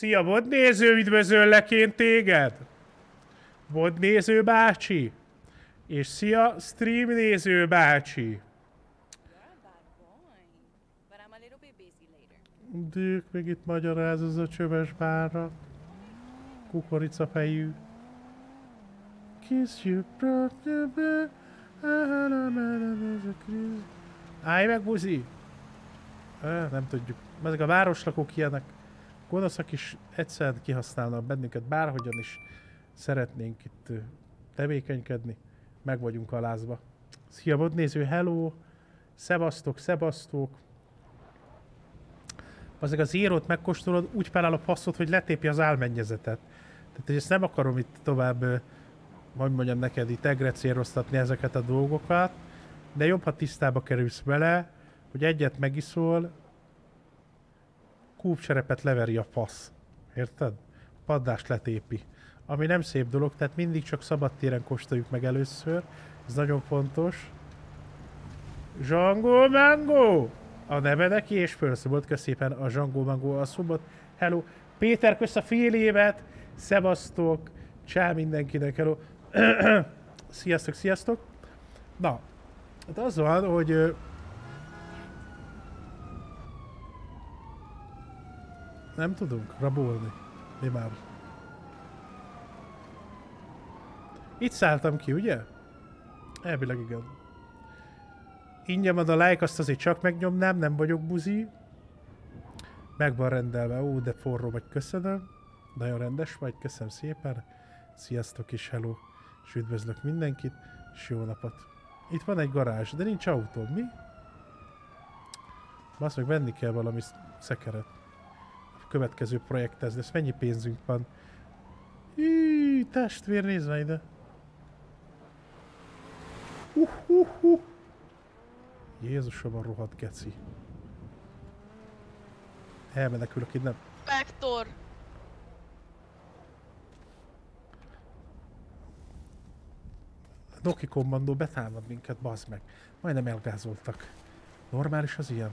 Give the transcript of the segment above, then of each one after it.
Szia, volt néző, üdvözöllek én téged! Volt néző bácsi! És szia, stream néző bácsi! Dők még itt magyaráz az a csöves bárra. Kukoricafejű. Kiss you, brother, Állj meg, buzi! Nem tudjuk. Ezek a városlakók ilyenek. Gonoszak is egyszer kihasználnak bennünket, bárhogyan is szeretnénk itt tevékenykedni. Meg vagyunk alázva. Szia, vodnéző, hello! Szevasztok, szevasztok! Azok az írót megkóstolod, úgy feláll a passzot, hogy letépi az álmennyezetet. Tehát hogy ezt nem akarom itt tovább, hogy mondjam neked, itt egrecéroztatni ezeket a dolgokat, de jobb, ha tisztába kerülsz vele, hogy egyet megiszol, kúpcserepet leveri a fasz. Érted? Paddást letépi. Ami nem szép dolog, tehát mindig csak szabadtéren kóstoljuk meg először. Ez nagyon fontos. Zsangó Mango! A neve neki, és felszobolt kösz szépen a Zsangó Mango a szobot. Hello! Péter, kösz a fél évet! Szevasztok! Csá mindenkinek, hello! sziasztok, sziasztok! Na, hát az van, hogy nem tudunk rabolni. Mi már. Itt szálltam ki, ugye? Elvileg igen. Ingyen van a like, azt azért csak megnyomnám, nem vagyok buzi. Meg van rendelve, ó, de forró vagy, köszönöm. Nagyon rendes vagy, köszönöm szépen. Sziasztok és hello, és üdvözlök mindenkit, és jó napot. Itt van egy garázs, de nincs autó, mi? Azt meg venni kell valami sz- szekeret. Következő projekthez, de ez mennyi pénzünk van? Hí, testvér, nézd meg ide. Uh, uh, uh. Jézusom a rohadt geci. Elmenekülök innen. Vektor! Doki kommandó betámad minket, bazd meg. Majdnem elgázoltak. Normális az ilyen?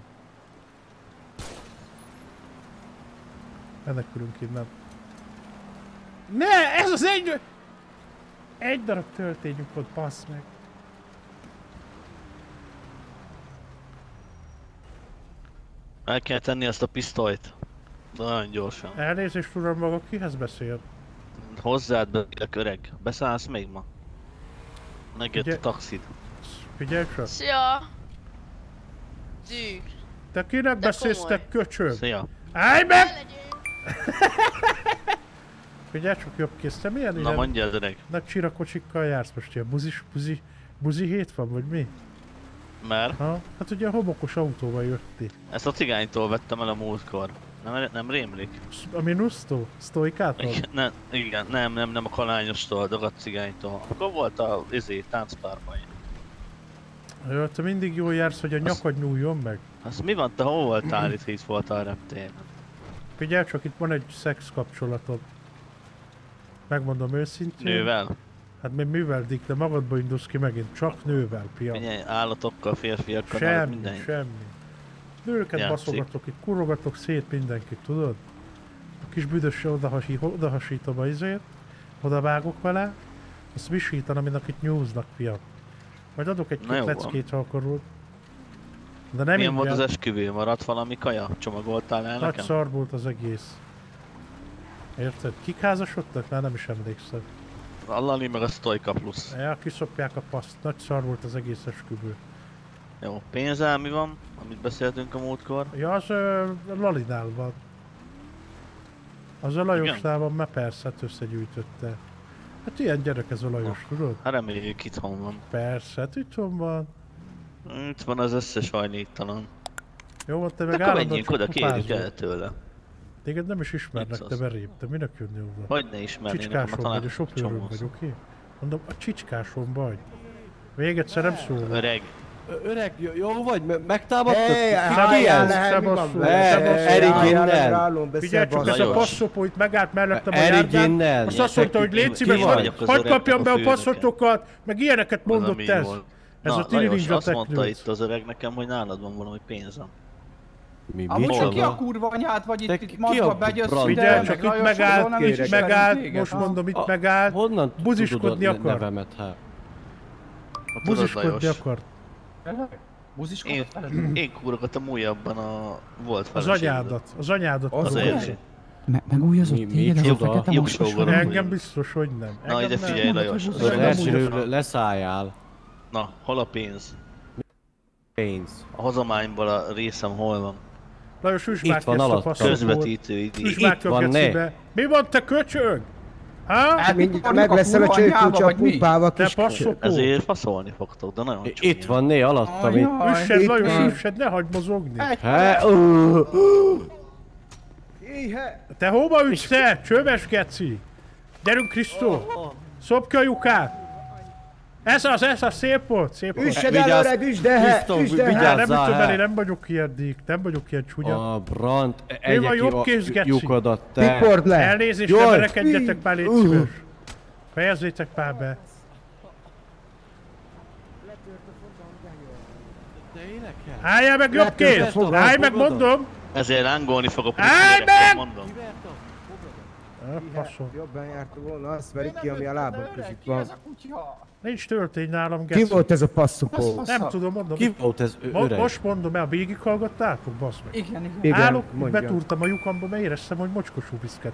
Menekülünk innen. Ne! Ez az egy... Egy darab töltényünk volt, bassz meg. El kell tenni azt a pisztolyt. De nagyon gyorsan. Elnézést, uram, maga kihez beszél? Hozzád be, öreg. Beszállsz még ma? Megjött Ugye- a taxid. Figyelj csak! Szia! Dű. Te kinek beszélsz, te köcsög? Szia. Állj meg! Figyelj csak jobb kész, te milyen Na ilyen mondja az öreg. nagy csirakocsikkal jársz most ilyen buzis, buzi, buzi hét van, vagy mi? Mert Ha? Hát ugye a homokos autóval jöttél. ezt a cigánytól vettem el a múltkor. Nem, nem rémlik? A minusztó? Sztoikától? Igen, ne, igen, nem, nem, nem a kalányostól, a dagat cigánytól. Akkor volt a izé, táncpárban. Te mindig jól jársz, hogy a nyakad nyúljon meg. Az mi van, te hol voltál itt, itt voltál a reptéren? Figyelj csak, itt van egy szex kapcsolatod. Megmondom őszintén. Nővel? Hát még műveldik, de magadba indulsz ki megint. Csak nővel, pia. Figyelj, állatokkal, férfiakkal, Semmi, minden. semmi. Nőket Játszik. baszogatok, itt kurogatok szét mindenkit, tudod? A kis büdössel odahasi, odahasítom a izét, odavágok vele, azt visítan, aminek itt nyúznak, fiam. Majd adok egy két van. leckét, ha akarod. De nem Milyen volt az esküvő? Maradt valami kaja? Csomagoltál el Nagy nekem? szar volt az egész. Érted? Kik házasodtak? Már nem is emlékszem. A Lali meg a Stoika plusz. Ja, kiszopják a paszt. Nagy szar volt az egész esküvő. Jó, pénzzel mi van? Amit beszéltünk a múltkor? Ja, az ö, Lalinál van. Az a Lajosnál van, mert persze, hát összegyűjtötte. Hát ilyen gyerek ez a Lajos, tudod? Hát reméljük itthon van. Persze, hát itthon van. Itt van az összes hajléktalan. Jó, van, te meg akkor állandóan menjünk csak oda, kérjük el tőle. Téged nem is ismernek, te verép. Te minek jönni oda? Hogy ne ismernének, Csicskásom vagy, a sofőröm vagy, oké? Mondom, a csicskásom vagy. Még egyszer nem szólok. Öreg, Öreg, jó- vagy? Me- Megtámadtad? Hey, Ki- hát ez? szebasszú, Erik innen. Figyelj csak, ez a passzopó itt megállt mellettem a járdán. Azt azt mondta, hogy légy szíves, hagyd kapjam be a passzotokat, meg ilyeneket mondott ez. Ez Na, a Tiri Lajos, azt mondta itt az öreg nekem, hogy nálad van valami pénzem. Mi, Amúgy Hol csak ki a kurva anyát vagy itt, itt a maszkba begyössz ide, csak itt megállt, és megállt, most mondom, itt megállt. Honnan Buziskodni tudod akar. nevemet, hát? Buziskodni akart. Én, én kúrogattam újabban a volt Az anyádat, az anyádat. Az Az. Me- megújazott Mi- mi téged ez a fekete vagy? Engem biztos, hogy nem. Na ide figyelj Lajos, az elsőről amúgy- leszálljál. Na, hol a pénz? Pénz. A hozományból a részem hol van? Lajos, üsd Itt már ki van ezt a. Közvetítő idő. Itt a van, ne. Mi van, te köcsög? Ha? Hát Mindjárt mikor megveszel a csőkulcsa pumpával Te kis... Ezért faszolni fogtok, de nagyon csúnya. Itt van, né, alattam itt. Üssed, Lajos, üssed, ne hagyd mozogni. Há! Te hova üssz te? Csöves geci. Gyerünk, Krisztó. Szopj a lyukát. Ez az, ez az, szép volt, szép volt. Üssed Vigyázz! el, öreg, üsd Krisztó, üsd! Hát, nem tudom elé, hát. nem vagyok ilyen dík, nem vagyok ilyen csúnya. A brand, van, egye ki jobb a kéz, lyukadat, te. Tipord le! Elnézést, ne verekedjetek már, légy szíves. Fejezzétek már be. Álljál meg jobb a kéz! Állj meg, mondom! Ezért lángolni fogok, Állj meg! mondom. Faszom. Jobban járt volna, azt verik ki, ami a lábam között van. Ez a kutya. Nincs töltény nálam, Ki geci. volt ez a passzukó? Nem tudom, mondom. Ki volt ez ö- öreg? most mondom el, végighallgattátok, bassz meg. Igen, igen. Igen, Állok, mondja. betúrtam a lyukamba, mert éreztem, hogy mocskos ubiszket.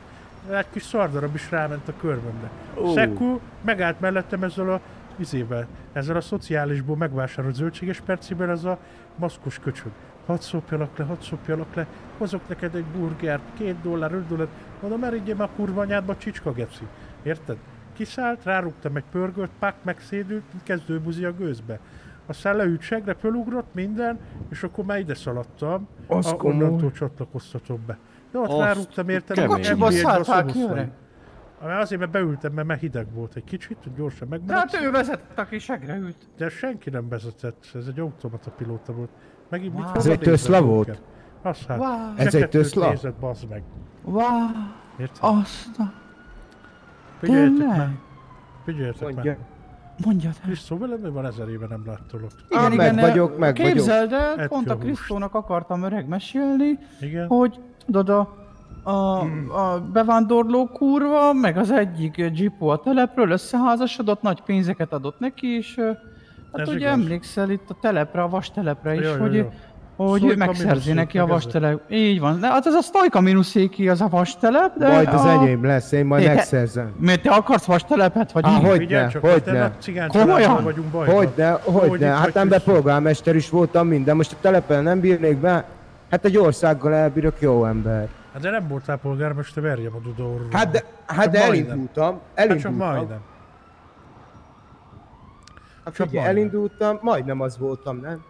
Egy kis szardarab is ráment a körmömbe. Ó. Szekú megállt mellettem ezzel a izével, ezzel a szociálisból megvásárolt zöldséges perciben ez a maszkos köcsög. Hadd szopjalak le, hadd szopjalak le, hozok neked egy burgert, két dollár, öt dollár, mondom, merítjem a kurva anyádba, csicska geci. Érted? Kiszállt, rárúgtam egy pörgőt, pak megszédült, kezdőbuzi a gőzbe. Aztán leült segre, fölugrott minden, és akkor már ide szaladtam, Az a, komoly. onnantól csatlakoztatom be. De ott Azt rárúgtam kemény. hogy Kocsiba NBA-ben szálltál ki, szoboszlai. öreg? Mert azért, mert beültem, mert már hideg volt egy kicsit, hogy gyorsan De hát ő vezette, aki segre ült. De senki nem vezetett, ez egy automata pilóta volt. Megint mit Wow. Ez egy nézett volt? Az hát. Wow. Ez egy Tesla? Nézett, bazd meg. Wow. Érted? Azt a... Figyeljetek tényleg? már. Figyeljetek Mondja. már. Mondjad. Krisztó, velem mi van ezer éve nem láttál ott? Á, meg vagyok, meg vagyok. Képzeld el, Egy pont a. Krisztónak akartam öreg mesélni, Igen? hogy tudod a, a, a bevándorló kurva, meg az egyik Jeepo a telepről összeházasodott, nagy pénzeket adott neki, és hát Ez ugye igaz. emlékszel itt a telepre, a vastelepre is, Jó, jó, hogy, jó. Hogy minuszék, neki a vastelep. Így van, de hát ez a Stojka minuszéki az a vastelep, de Majd az a... enyém lesz, én majd Hé, te- megszerzem. Miért te akarsz vastelepet, vagy mi? hogy ne, csak, hogy te ne. Komolyan? vagyunk bajban. Hogyne, hogyne, itt hát vagy, nem polgármester is voltam minden, most a telepen nem bírnék be. Hát egy országgal elbírok jó ember. Hát de nem voltál polgármester, verjem a Duda orról. Hát de, hát de majdnem. elindultam, Hát csak elindultam. majdnem. Hát csak figyelj, majdnem. elindultam, majdnem az voltam, nem?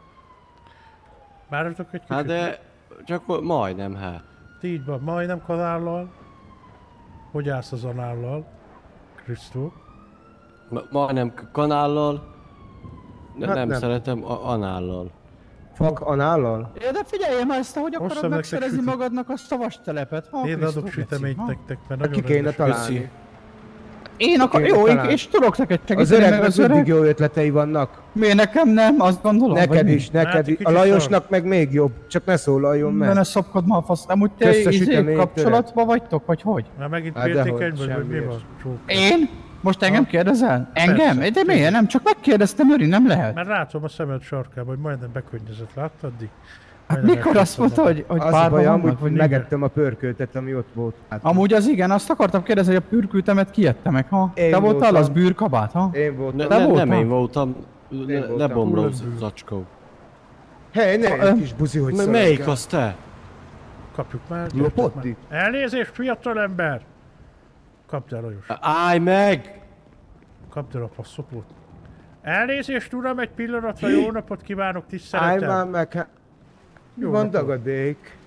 Várjatok egy kicsit. Hát de csak majdnem, hát. Így van, majdnem kanállal. Hogy állsz az anállal? Krisztó. Ma- Majdnem kanállal. De Hát nem, nem. szeretem a anállal. Fak anállal? Ja, de figyelj már ezt, hogy akarod megszerezni magadnak a vastelepet? Ha, Én Krisztó, adok süteményt nektek, mert Hát nagyon ki kéne találni. Én akar, jó, én, és tudok neked Az segíteni, meg öregnek az mindig öreg. jó ötletei vannak. Miért nekem nem? Azt gondolom, Neked is, neked Hát, is. A Lajosnak meg még jobb, csak ne szólaljon meg. szopkod ma a fasz. Amúgy te izé, kapcsolatban vagytok, vagy hogy? Már megint Hát dehogy, vagy, vagy mi semmi van? Én? Most engem kérdezel? Engem? Persze. De miért? Nem, csak megkérdeztem, Öri, nem lehet. Mert látom a szemed sarkába, hogy majdnem bekönnyezett, láttad, Di? Hát mikor azt mondta, hogy, hogy Az a párban baj, amúgy mi? megettem a pörköltet, ami ott volt. Hát, Amúgy az igen, azt akartam kérdezni, hogy a pürkültemet kiette meg, ha? Én Te voltál voltam. az bűrkabát, ha? Én Ne, voltam. Te ne, voltál? nem én voltam. Le, voltam. lebomló zacskó. Hé, ne, egy kis buzi, hogy M- melyik az te? Kapjuk már. már. Lopotti? Elnézést, fiatal ember! Kapd el, Lajos. Állj meg! Kapd el a passzopót. Elnézést, uram, egy pillanatra, jó napot kívánok, Állj tiszteletem. már meg, hát. Mi Jó van napot. dagadék?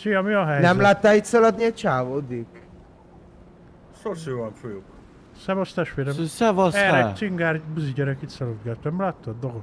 Szia, mi a helyzet? Nem láttál itt szaladni egy csávódik? Sose van fiúk. Szevasz, testvérem. Sz- Szevasz, hát. cingár buzi gyerek itt szaladgált. Nem láttad, Dogo?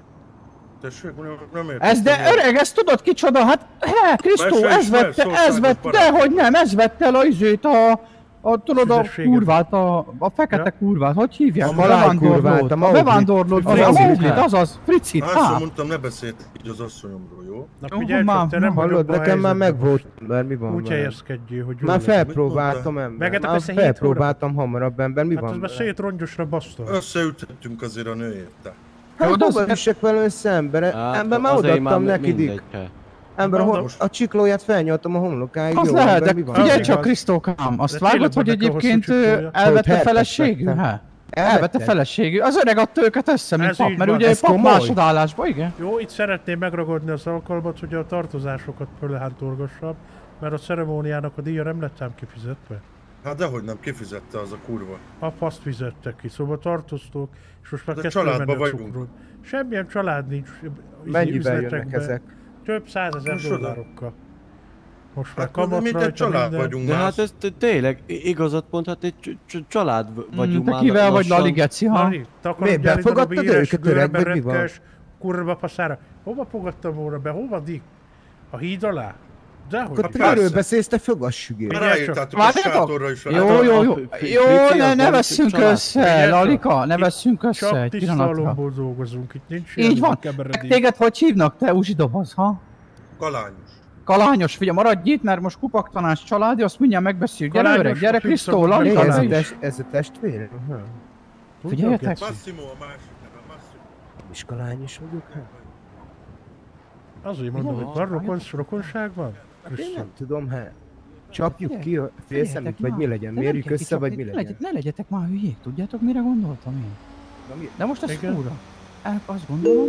Tessék, nem, nem értem. Ez de öreg, ezt tudod kicsoda? Hát, he, Krisztó, Mesélj, ez vette, ez vette, barát. de hogy nem, ez vette el a izét a, A, tudod a kurvát, a, a fekete Ja. kurvát, hogy hívják? A maláj kurvát, a a Mauglit. bevándorlót, az a Fricit, Mauglit, hát. azaz, Fricit, Másra hát. mondtam, ne beszéltek így az asszonyomról, jó? Na Jó, figyelj már- te nem már Hallod, a nekem már helyzetben meg volt, most. ember, mi van Úgy helyezkedjél, hogy Már felpróbáltam ember, Megetek már felpróbáltam hamarabb ember, mi Hát az van már vele? szét rongyosra basztol. Összeütöttünk azért a nőért, te. Hát az- hova üssek vele össze ember? Hát, Ember már odaadtam neki he. Ember, Na, hol, a csiklóját felnyoltam a homlokáig, Az jó lehet, de figyelj csak. Krisztókám, azt De vágod, hogy a egyébként elvette he? Elvette feleségű. Az öreg adta őket össze, mint Ez pap, mert van. ugye Ez pap másodállásba, igen. Jó, itt szeretném megragadni az alkalmat, hogy a tartozásokat fölhántorgassam, mert a ceremóniának a díja nem lett ám kifizetve. Hát dehogy nem, kifizette az a kurva. A faszt fizette ki, szóval tartoztok, és most már De kezd családba menni a vagyunk. cukrod. Semmilyen család nincs Mennyiben jönnek ezek? Több százezer dollárokkal. Most már Hát kamat mint egy család minden. vagyunk De már. hát ez tényleg igazat mondhat, egy cs- cs- család v- vagyunk Mm, Te már kivel vagy. Lali Geci, ha? Lali, Miért, befogadtad őket, öreg, vagy mi van? kurva paszára? Hova fogadtam volna be? Hova dik? A híd alá? Dehogy Akkor is. persze. miről beszélsz, te fögassügé? Már ráírtátok a sátorra is. Jó, jó, jó. Jó, ne, ne veszünk össze, Lalika, ne veszünk össze Csak egy tiszta dolgozunk, itt nincs Így van. Téged hogy hívnak, te Uzsi doboz, ha? Kalányos. Kalányos, figyelj, maradj itt, mert most kupaktanás családi, azt mindjárt megbeszéljük. Gyere Kalányos, öreg, gyere Krisztó, Lalika, Ez test, ez a testvére? Aha. Figyeljetek. Massimo a másik neve, Massimo. Iskolányos vagyok, hát? Azért mondom, hogy van rokon, rokonság van? Hát én nem tudom, hát. Csapjuk ki a félszemük, vagy mi legyen? Mérjük össze, vagy mi legyen? Ne legyetek már hülyék, tudjátok mire gondoltam én? De most ez. El, azt gondolom,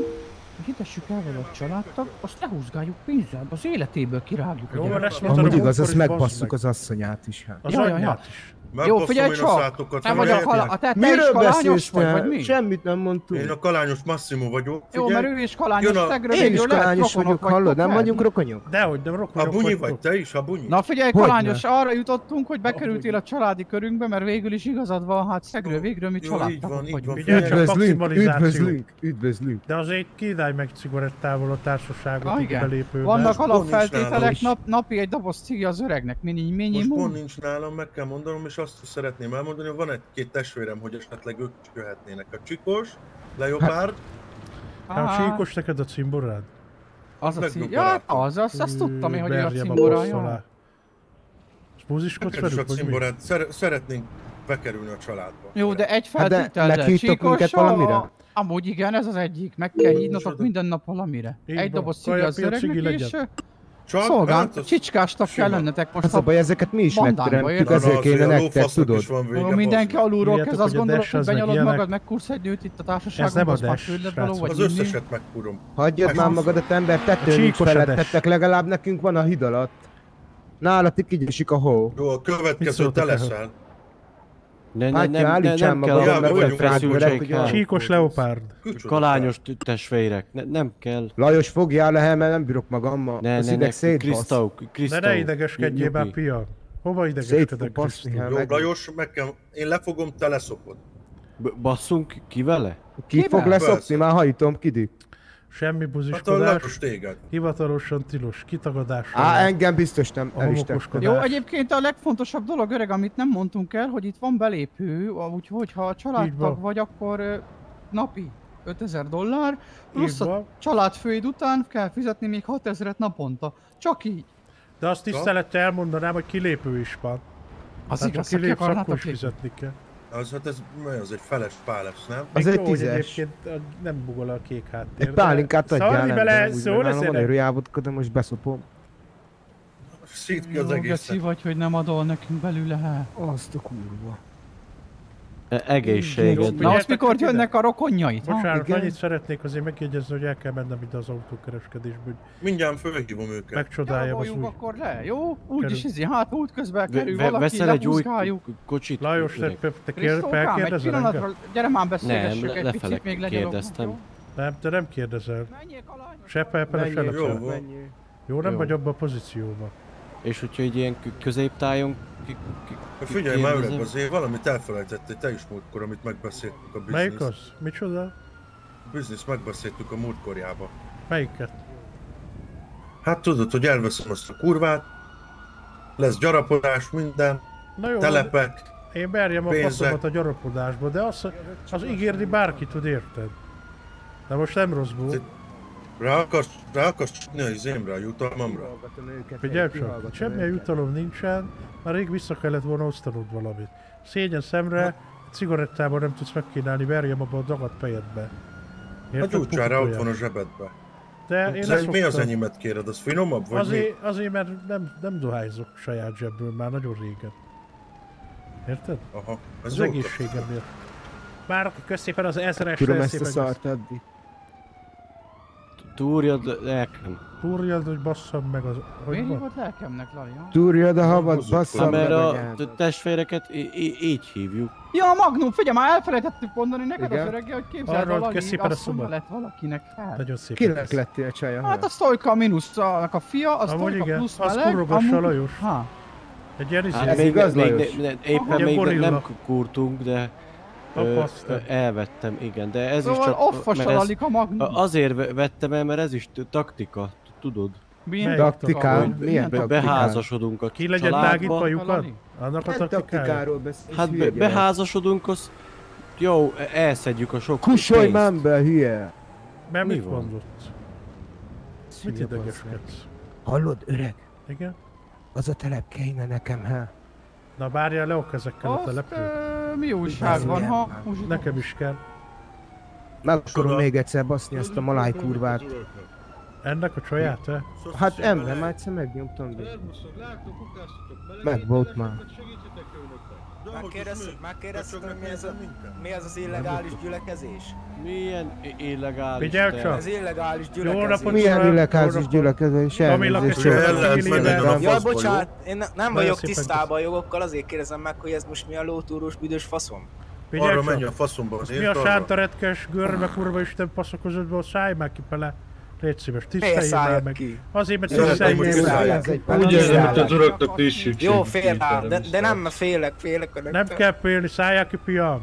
hogy hitessük el vele a családtag, azt lehúzgáljuk pénzzel, az életéből kirágjuk. Jó, van, ezt mondta a Amúgy igaz, azt megbasszuk meg. az asszonyát is, hát. Az Ja, ja, ja. is. Jó, figyelj én a csak! szátokat, Te vagy a, kala, a te, te is Miről kalányos beszélsz vagy, vagy mi? Semmit nem Én mondtunk. a kalányos Massimo vagyok. Jó, Figyelj, mert ő is kalányos, a- tegről Én is kalányos rokonok vagyok, hallod? Nem vagyunk lehet? rokonyok? Dehogy, nem a rokonok bunyi vagy, te is, a bunyi. Na figyelj, kalányos, arra jutottunk, hogy bekerültél a családi körünkbe, mert végül is igazad van, hát szegről végről mi Jó, így van, családtagok így vagyunk. Üdvözlünk, maximalizáció. üdvözlünk, üdvözlünk. De azért kínálj meg cigarettával a társaságot Ah, igen. belépőben. Vannak alapfeltételek, is. nap, napi egy doboz cigi az öregnek, mini, Most minimum. pont nincs nálam, meg kell mondanom, és azt is szeretném elmondani, hogy van egy-két testvérem, hogy esetleg ők is jöhetnének. A Csikos, Leopárd, Hát, Á, csíkos neked a cimborád? Az a cím. Ja, barátom. az, azt, azt tudtam én, hogy ő a cimbora. Jó. És búziskodsz a velük, vagy cimborát, Szer- szeretnénk bekerülni a családba. Jó, de egy Hát de valamire? Amúgy igen, ez az egyik. Meg kell hívnotok minden nap valamire. Egy doboz cigi az öregnek, és legyen. Csak, szolgál, hát az- csicskástak kell lennetek most. Az a baj, ezeket mi is megteremtük, érted? ezért kéne nektek, tudod? is van mindenki alulról kezd azt gondolod, hogy benyalod magad, megkursz egy nőt itt a Ez nem társaságban, a az már való, vagy Az összeset megkurom. Hagyjad már magadat ember, tetőn edes. felettetek, legalább nekünk van a híd alatt. Nálatik így a hó. Jó, a következő te leszel. Ne, ne, Hát, nem, ne, nem kell mert vagyunk feszültség. Csíkos leopárd. Kalányos testvérek, ne, nem kell. Lajos, fogjál le, mert nem bírok magammal. Ne, Az ne, ideg ne. Krisztó, Krisztó. ne idegeskedjél már, pia. Hova idegeskedek, Krisztó? Jó, Lajos, meg kell, én lefogom, te leszopod. B- Basszunk ki vele? Ki Kivel? fog leszopni, már hajítom, kidi. Semmi a buziskodás, téged. hivatalosan tilos, kitagadás. Á, engem biztos nem A elistettem. Jó, egyébként a legfontosabb dolog, öreg, amit nem mondtunk el, hogy itt van belépő, úgyhogy ha Így családtag vagy, akkor napi 5000 dollár, plusz a családfőid után kell fizetni még 6000-et naponta. Csak így. De azt tisztelettel elmondanám, hogy kilépő is van. Az Tehát igaz, ha ki kilépsz, akkor is fizetni kell. Az, hát ez, mi az egy feles pál lesz, nem? Az egy jó, tízes. egyébként nem bugol a kék háttér. Egy pálinkát adjál, nem bele, tudom, van, van lesz erőjávodka, de most beszopom. Szít ki az Jó, egészet. vagy, hogy nem adol nekünk belőle. Azt a kurva. E- Egészséged. Jó, Na azt mikor jönnek a rokonjait? ha? Bocsánat, igen. annyit szeretnék azért megjegyezni, hogy el kell mennem ide az autókereskedésbe, hogy Mindjárt fölhívom őket. megcsodáljam az új... akkor le, jó? Úgyis Kerül. izé, hát út közben Ve- kerül ve- valaki, veszel egy új kocsit? Lajos, te, felkérdezel engem? gyere már beszélgessük Nem, egy picit, még legyen kérdeztem. Nem, te nem kérdezel. Se felfele, se Jó, nem vagy abban a pozícióban. És hogyha egy ilyen középtájon Figyelj már öreg, azért valamit elfelejtettél te is múltkor, amit megbeszéltük a Melyik biznisz. az? Micsoda? Biznisz megbeszéltük a múltkorjába. Melyiket? Hát tudod, hogy elveszem azt a kurvát, lesz gyarapodás, minden, Na jó, telepek, én berjem a faszomat a gyarapodásba, de az, az ígérni bárki tud, érted? De most nem rosszból. Rá akarsz, rá akarsz a izémre, a jutalmamra. Figyelj csak, semmilyen jutalom nincsen, már rég vissza kellett volna osztanod valamit. Szégyen szemre, cigarettában nem tudsz megkínálni, verjem abba a dagat fejedbe. A Érted? gyújtsára ott van a zsebedbe. De én Ez ezt mi az enyémet kéred? Az finomabb? Vagy mi? Azért, azért, mert nem, nem dohányzok saját zsebből már nagyon régen. Érted? Aha, ez Az egészségemért. Már köszépen az ezres Tudom ezt a szépen. szart addig. Túrjad lelkem. Túrjad, hogy basszam meg az... Hogy Miért hívott lelkemnek, Lali? ha? Túrjad a havat, basszam Hát meg mert a testvéreket így hívjuk. Ja, Magnum, figyelj, már elfelejtettük mondani neked Igen. az öreggel, hogy képzeld Arra, Lali, a asszonya szoba. lett valakinek fel. Nagyon szép. Kinek lettél csaja? Hát a Sztojka minusznak a fia, a igen, plusz az meleg, kurvassa amúgy- Lajos. Ha. Egy ilyen izé. Hát Ez még, igaz, még, Lajos? éppen még nem kurtunk, de ö, elvettem, igen, de ez is Szóval csak... offos mert a a Magnum. a- azért ve- vettem el, mert ez is taktika, tudod? Milyen taktika? Milyen Be, taktikám? beházasodunk a Ki legyen családba. lyukad? Annak a Hát taktikáról beszélsz, Hát be, beházasodunk, az jó, elszedjük a sok Kusolj már be, hülye! Mert Mi mit van? mondott? Mit idegeskedsz? Hallod, öreg? Igen? Az a telep kéne nekem, ha? Na bárjál le ok ezekkel a telepről. Mi újság van, ha? Uzsi- Nekem is kell. Meg akarom még egyszer baszni azt a maláj kurvát. Ennek a csaját, te? Hát ember, már egyszer megnyomtam. Meg volt már. Megkérdezted, megkérdezted, hogy mi ez, a, mi ez az illegális gyülekezés? Milyen illegális, Figyelj csak! Ez illegális Jó gyülekezés. napot! Milyen illegális gyülekezés, elnézést. Jaj, jó? bocsánat, én ne- nem vagyok tisztában a jogokkal, azért kérdezem meg, hogy ez most mi a lótúrós büdös faszom. Figyelj Arra menj a faszomba az Mi a sántaretkes görbe kurva isten passzakozatból szállj már ki bele. Légy szíves, tiszteljél meg. ki? Azért, mert tiszteljél hogy meg. Úgy érzem, mint az uraknak Jó, fél rá, de, de nem, félek, félek Nem önöktől. kell félni, szálljál ki, piam.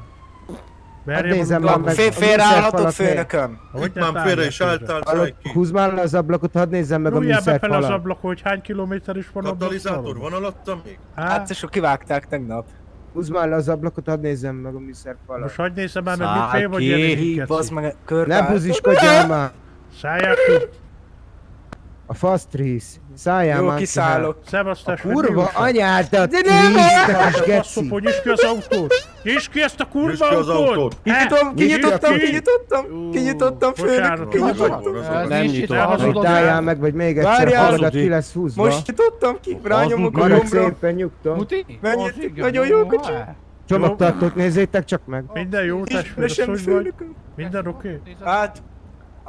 Verjem nézem a már meg. Fél, a félreállhatok műszerfalat főnököm. Ne már félre is álltál, Hallod, szállj ki. húzd már le az ablakot, hadd nézzem meg a Rúljál befele az műszerfalat. ablakon, hogy hány kilométer is van a Katalizátor van alattam még? Hát, Hát, csak kivágták tegnap. Húzd már le az ablakot, hadd nézzem meg a műszerfalat. most hagyd nézzem már meg, mit fél vagy ilyen Hí, idikeci. bazd meg, Ne körbe. buziskodjál már! Szálljál ki. A fasztrész. Szálljál Jó, kiszállok. Szevasztás. Kurva tríztek is Basszop, geci! hogy nyisd ki az autót! Nyisd ki ezt a kurva autót! autót. Kinyitottam, kinyitottam, ki! kinyitottam, főnök, kinyitottam. Nem nyitott. Táljál meg, vagy még egyszer fogadat ki lesz húzva. Most nyitottam ki, rányomok a gombra. szépen? Az igen, Nagyon jó kocsi. Csomagtartót nézzétek csak meg. Minden jó, testvér, hogy vagy? Minden oké? Hát,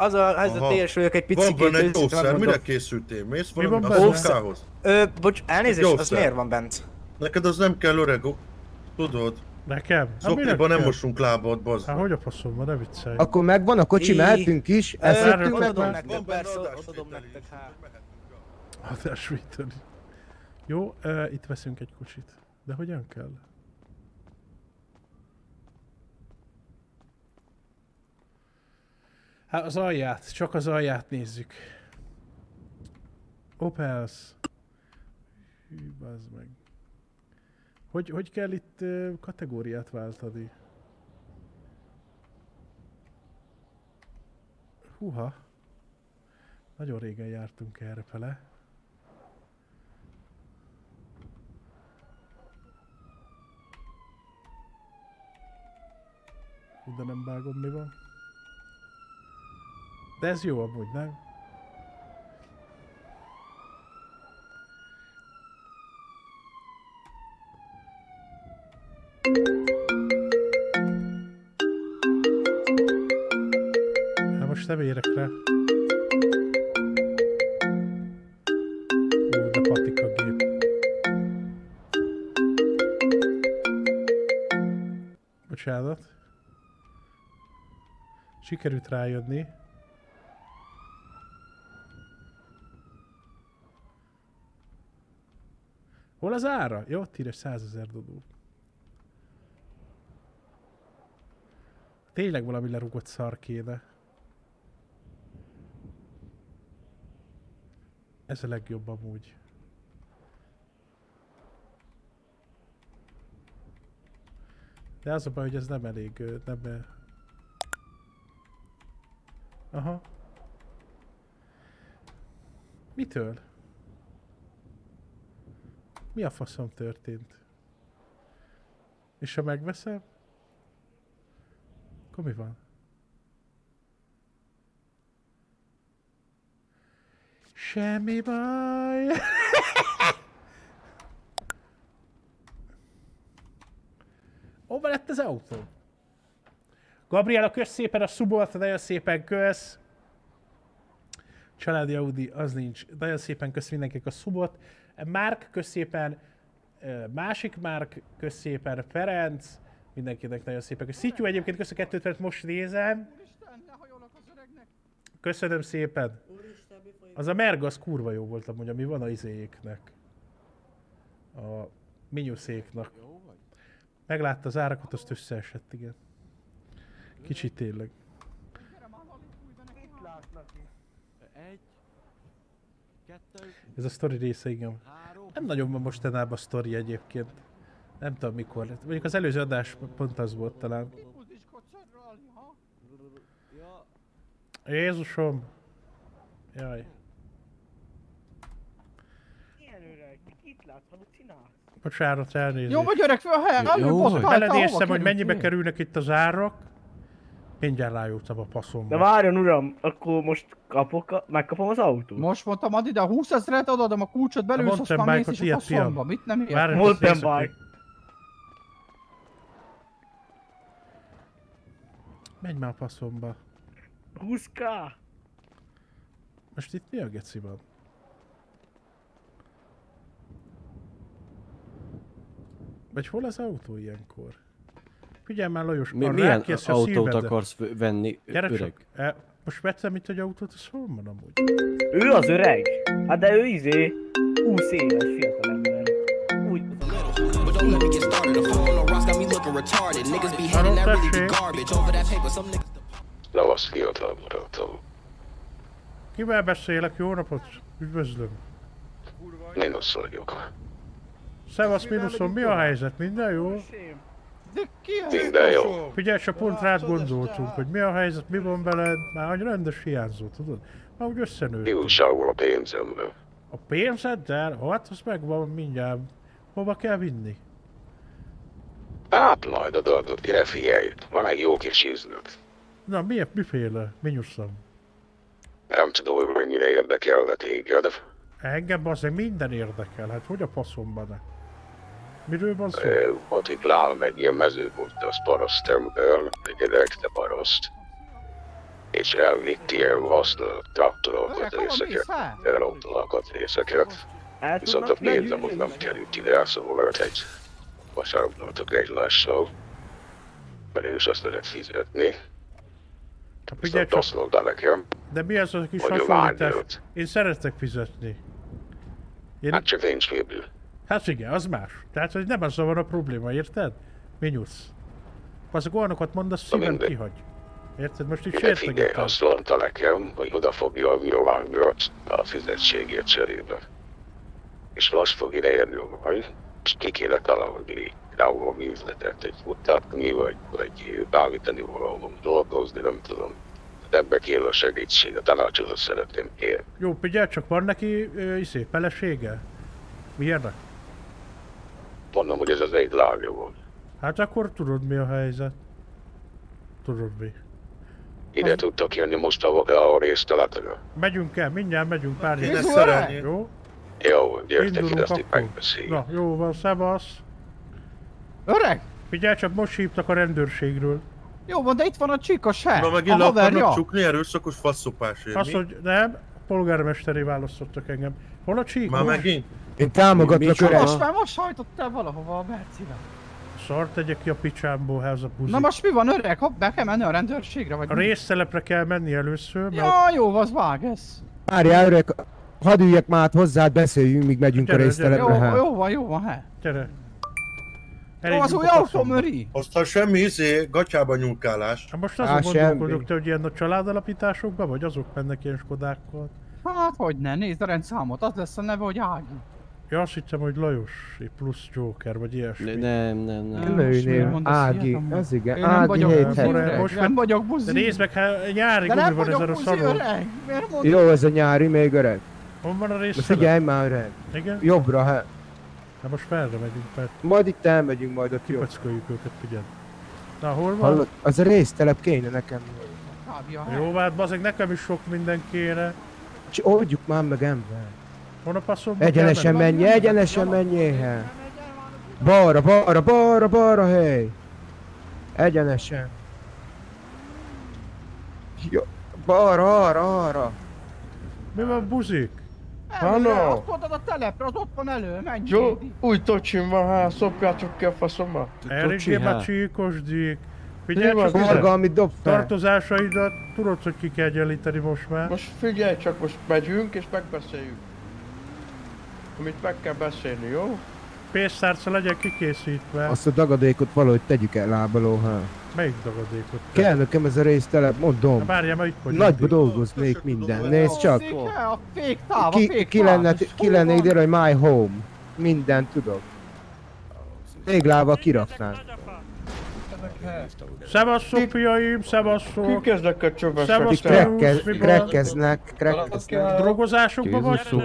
az a helyzet éles vagyok egy Van picikét, benne egy őszintén ószer, megmondom. mire készültél? Mész Mi valami van a benne? szofkához? Ö, bocs, elnézést, az miért van bent? Neked az nem kell öreg, tudod? Nekem? Hát Szokniban minek nem mosunk lábad, bazd. Hát hogy a faszom van, ne viccelj. Akkor megvan a kocsi, mehetünk is. Ezt meg. Odadom nektek, Van benne persze, odadom nektek, hát. Adásvételi. Jó, uh, itt veszünk egy kocsit. De hogyan kell? Hát az alját, csak az alját nézzük. Opels. Hű, bazd meg. Hogy, hogy kell itt kategóriát váltani? Húha. Nagyon régen jártunk erre fele. De nem vágom, mi van. De ez jó amúgy, nem? Hát most nem érek rá. Ú, de patika gép. Sikerült rájönni. Hol az ára? Jó, ott írja 100 ezer dodó. Tényleg valami lerugott szar kéne. Ez a legjobb amúgy. De az a baj, hogy ez nem elég, nem... ö, Aha. Mitől? Mi a faszom történt? És ha megveszem? Akkor mi van? Semmi baj. Hova lett az autó? Gabriela, kösz szépen a subolt, nagyon szépen kösz. Családi Audi, az nincs. Nagyon szépen kösz mindenkinek a subot. Márk, kösz szépen. Ö, Másik Márk, kösz szépen. Ferenc, mindenkinek nagyon szépen kösz. Szityu egyébként kösz a kettőt, mert most nézem. Úristen, ne hajolok az öregnek. Köszönöm szépen. Az a merg az kurva jó volt amúgy, ami van a izéjéknek. A minyuszéknak. Meglátta az árakat, azt összeesett, igen. Kicsit tényleg. Egy, kettő, Ez a sztori része, igen. Nem nagyon van mostanában a sztori egyébként. Nem tudom mikor lett. Mondjuk az előző adás pont az volt talán. Jézusom! Jaj. Bocsánat, elnézést. Jó vagy öreg, föl helyen, Jó jó, vagy. vagy. Beledéztem, hogy mennyibe kerülnek itt az árak. Mindjárt rájuttam a De passzomba. várjon uram, akkor most kapok, a, megkapom az autót? Most mondtam, add ide a 20 ezeret, adom a kulcsot, belülsz, aztán mész is a faszomba. Mit nem ezt Mountain bike. meg. Menj már a passzomba. 20k? Most itt mi a geci van? Vagy hol az autó ilyenkor? Figyelj már Lajos, Mi, milyen autót akarsz venni, Gyere öreg? csak. E, most vettem itt egy autót, az hol van amúgy? Ő az öreg? Hát de ő izé, 20 éves. Úgy, let me get started. A fiatal barátom. Kivel beszélek? Jó napot! Üdvözlöm! Minusz vagyok. Szevasz, minuszom, mi a helyzet? Minden jó? De ki ez? Minden jó. Figyelj, csak pont rád gondoltunk, hogy mi a helyzet, mi van veled, már egy rendes hiányzó, tudod? Már úgy Mi összenőtt. újságol a pénzemben? A pénzeddel? Hát az megvan mindjárt. Hova kell vinni? Hát majd adod, gyere figyelj, van egy jó kis üzlet. Na, mi, miféle? Minuszom. Nem tudom, hogy mennyire érdekelne téged. Engem azért minden érdekel, hát hogy a faszomban ne? Miről van szó? Ö, Ott itt lám egy ilyen mezőbújt, az paraszt ember, egy ekte paraszt. És elvitt ilyen használt traktorokat, részeket, há? elautólakat, részeket. Viszont a tudnak pénzem legyűlni? ott nem került ide, szóval egy vasárnapnak egymással. Mert én is azt lehet fizetni. Hát figyelj Viszont csak, azt mondta nekem, de mi az a kis hasonlítás? Én szeretek fizetni. Én, Hát csak nincs miből. Hát igen, az más. Tehát, hogy nem azzal van a probléma, érted? Minusz. Azok olyanokat mondasz, szívem kihagy. Érted? Most figyelj, sértegettem. azt mondta nekem, hogy odafogja a nyilvángat a fizetségért cserébe. És most fog érni majd, és ki kéne találni valami üzletet, egy mutatni, vagy, vagy beállítani valahol dolgozni, nem tudom. De ebbe kéne a segítség, a tanácsot szeretném kérni. Jó, figyelj csak, van neki ö, izé, felesége? Milyenek? Mondom, hogy ez az egy lágja volt. Hát akkor tudod mi a helyzet. Tudod mi. Ide tudtak jönni most a, a részteletre. Megyünk el, mindjárt megyünk pár van? Jó? Jó, gyertek ide, azt itt akkor. megbeszéljük. Na, jó van, szevasz. Öreg? Figyelj csak, most hívtak a rendőrségről. Jó van, de itt van a csika se. Na megint a le akarnak haverja. csukni erőszakos faszopásért, Azt, hogy nem, polgármesteri választottak engem. Hol a csík? Már megint? Én támogatlak öreg. Most már most hajtottál valahova a Bercivel. Szart tegyek ki a picsámból, ez a buzi. Na most mi van öreg? Hopp, be kell menni a rendőrségre, vagy A mi? részszelepre kell menni először, mert Ja, jó, az vág ez. Várjál öreg, hadd üljek már át hozzád, beszéljünk, míg megyünk a Gyere, Jó, résztelepre. hát. jó van, jó van, he. gyere. Jó, az új a autó. Möri. Aztán semmi izé, gatyába nyúlkálás. Hát most Á, azon semmi. gondolkodok, te, hogy ilyen nagy családalapításokban, vagy azok mennek ilyen skodákkal? Hát hogy ne, nézd a rendszámot, az lesz a neve, hogy Ági. Ja, azt hittem, hogy Lajos plusz Joker, vagy ilyesmi. Nem, nem, nem. Nőnél, Ági, az igen, Én nem Ági vagyok hét buzi, hét. öreg, Most nem vagyok De buzi. nézd meg, hát nyári De gumi nem van ezen vagyok a szaron. Jó, ez a nyári még öreg. Hol van a rész? Most figyelj már öreg. Igen? Jobbra, hát. Na most felre megyünk, mert Majd itt elmegyünk majd ott jobb. kipackoljuk őket, figyelj. Na, hol van? Hallod? Az a résztelep kéne nekem. Jó, hát bazeg, nekem is sok minden kéne. Oldjuk már meg ember. Passzomba Egyenesen menj, egyenesen menjél, he. Balra, balra, balra, balra, hely. Egyenesen. Jó. Balra, arra, arra. Mi van buzik? Előre, azt mondod a telepre, az ott van elő, menj. Jó, új tocsim van, hát szopjátok ki a faszomba. Eléggé már csíkosdik. Figyelj csak, Marga, amit dob fel. tartozásaidat tudod, hogy ki kell egyenlíteni most már. Most figyelj csak, most megyünk és megbeszéljük. Amit meg kell beszélni, jó? Pénztárca legyen kikészítve. Azt a dagadékot valahogy tegyük el lábaló, ha. Melyik dagadékot? Kell nekem ez a résztelep, mondom. várjál, már itt vagyunk. Nagyba dolgoznék minden, nézd csak. A fék táv, a fék ki lenne, ki lenne ide, hogy my home. Mindent tudok. Téglával kiraknánk. Szevasztok, fiaim, szevasztok. Kik ezek a csövesek? Szevasztok, krekkeznek, krekkeznek. Drogozásokban vagytok?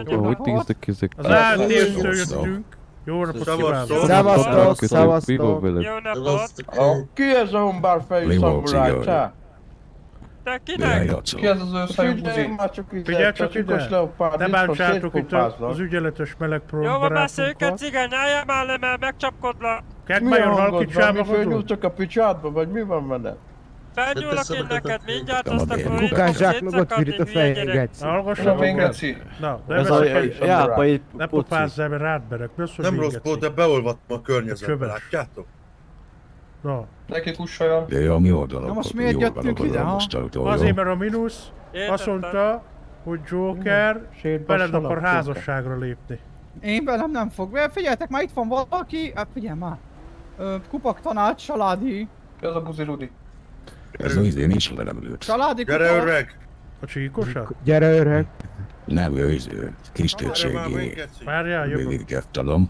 Az Yes. ATS-től jöttünk. Jó napot kívánok! Szevasztok, szevasztok. Jó napot! Ki ez a hombár fejű szamuráj, te? Te kinek? Ki ez az őszájú buzi? Figyelj csak ide! Ne bántsátok itt az ügyeletes meleg Jó van, beszéljük egy cigány, álljál már le, mert megcsapkodlak. Kekmajor Mi vagyok? fölnyúltok a picsádba, vagy mi van vele? Felnyúlok én neked mindjárt, azt akkor Kukás zsák meg ott virít a fején, geci. Hallgassatok Én el! geci. Na, de Ez a jápai Ne popázzál, mert az, hogy Nem rossz volt, de beolvattam a környezetbe, látjátok? Na, Neki kussoljon. De a mi oldalon. Na most miért jöttünk ide, ha? azért, mert a mínusz azt mondta, hogy Joker veled akar házasságra lépni. Én velem nem fog. Figyeljetek, már itt van valaki. Hát figyelj már. Ö, kupak tanács, családi. Ez a buzi Rudi. Ez az én is velem lőtt. Családi Gyere kupak. öreg! A csíkosa? Gyere öreg. Nem őző, kis Gyere már, többségé. Várjál, jövök. Végiggettalom.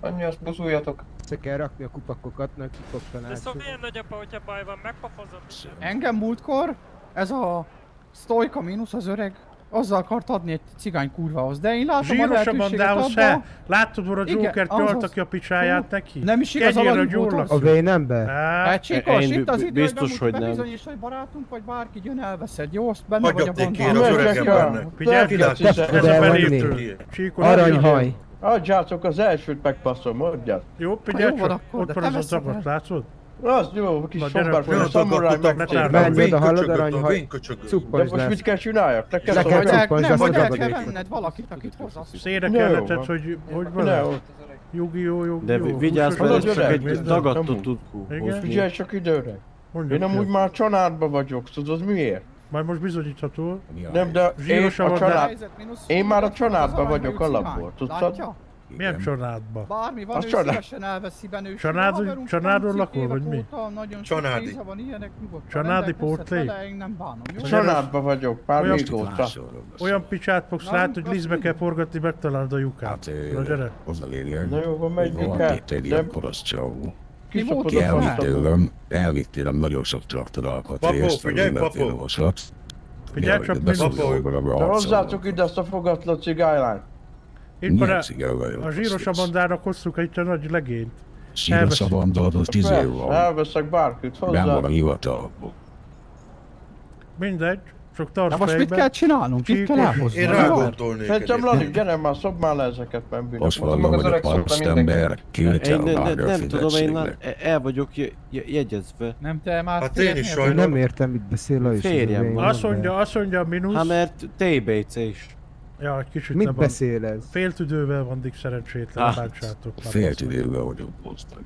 Annyi, azt buzuljatok. Össze kell rakni a kupakokat, meg kupak De tanácsot. szóval milyen nagyapa, hogyha baj van, megpofozom. Engem múltkor ez a Stoika mínusz az öreg azzal akart adni egy cigány kurvához, de én látom a Zsíros a lehetőséget bandához, se? Láttad, hogy a azaz. nyaltak ki a picsáját neki? Nem is igaz, volt gyullak. az. A vén ember? Á, Hát Csikos, itt az idő, biztos, hogy nem. Bebizonyos, hogy barátunk vagy bárki jön elveszed, jó? Azt benne vagy a Hagyjaték én bandában. az öreg embernek. Figyelj, ez a belépő. Csíkos, Aranyhaj. Adjátok az elsőt megpasszom, adját. Jó, figyelj csak, ott van az a el. látszod? Az jó, kis szombár, akkor a szamuráj megcsinálja. Menj oda, hallod Vinköcsögöt, aranyhaj. vinköcsögöt. De Cuppasd most mit kell csináljak? Te kell cuppasd nem, azt a kell venned valakit, akit kelletett, van. hogy hogy Ne, van jó, Jugi De vigyázz, mert csak egy Nézd, dagadtot Amúgy. tud Igen? hozni. Figyelj csak időre. Én amúgy már családba vagyok, tudod miért? Majd most bizonyítható. Nem, de én a család... Én már a aranyhajű vagyok alapból, tudtad? Milyen családba? Bármi van, ő család. szívesen elveszi benne. ő Család- sima haverunk, családról francia lakol, vagy mi? óta, Nagyon sok van, ilyenek nyugodtan. Portré? vele, Én nem bánom, jó? Vagyok, már Olyan- régóta. Olyan picsát fogsz látni, hogy azt lízbe kell forgatni, megtalálod a lyukát. Hát, Na gyere. az a lényeg. Na jó, van, megyünk el. ilyen porosz csávó. Mi kiszopod volt a ott? Elvitt fasztatot. tőlem, elvitt tőlem nagyon sok traktor alkatrészt, Papó, meg figyelj, csak. De hozzátok ide ezt a fogatlan cigánylányt. Itt van a, a zsíros abandának hoztuk egy nagy legényt. Síros elveszünk. a bandot, az tíz év van. Elveszek bárkit Nem hozzá. van a hivatalból. Mindegy, csak tarts Na most mit fejben. kell csinálnunk? Mit kell elhozni? Én van? rágondolnék Szerintem egyébként. Lali, gyere már, szobd már le ezeket, nem bűnök. Azt valami, hogy a parasztember, a ne, vágya nem tudom, én már el vagyok je- je- jegyezve. Nem te már Hát én is sajnos. Nem értem, mit beszél a is. Férjem van. Azt mondja, azt mondja a mínusz. Hát mert TBC is. Ja, egy kicsit Mit le van. beszél ez? Fél tüdővel van dik szerencsétlen, Ah. bántsátok. már. Fél idővel vagyok bozd meg.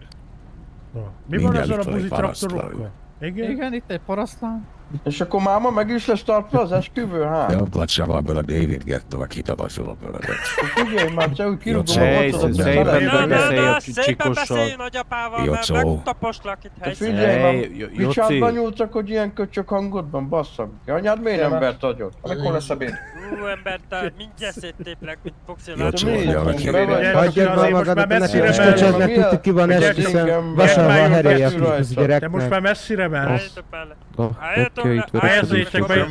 Na. Mi van Mindjárt ezzel a van buzi traktorokkal? Igen? Igen, itt egy parasztlán. És akkor máma meg is lesz tartva az esküvő, hát? Jobb savabból a David Getto, aki tapaszol a Figyelj már, te úgy kirúgom a Hey, bocodat, szépen beszélj a Szépen csikossal. beszélj nagyapával, mert megtaposlak itt Te helyszínen. figyelj már, Joci. nyúltak, hogy ilyen köcsök hangodban, basszak. Anyád miért nem vert agyot? Amikor lesz a béd? Ú, ember, te mindjárt széttéplek, mint fogsz Jocó, látni. hogy valaki Hagyjad már magadat, ne köcsögnek, tudjuk ki van esküszöm. Vasárban heréje meg- az Te most gyereknek. már messzire mensz. Álljatok bele. Álljatok a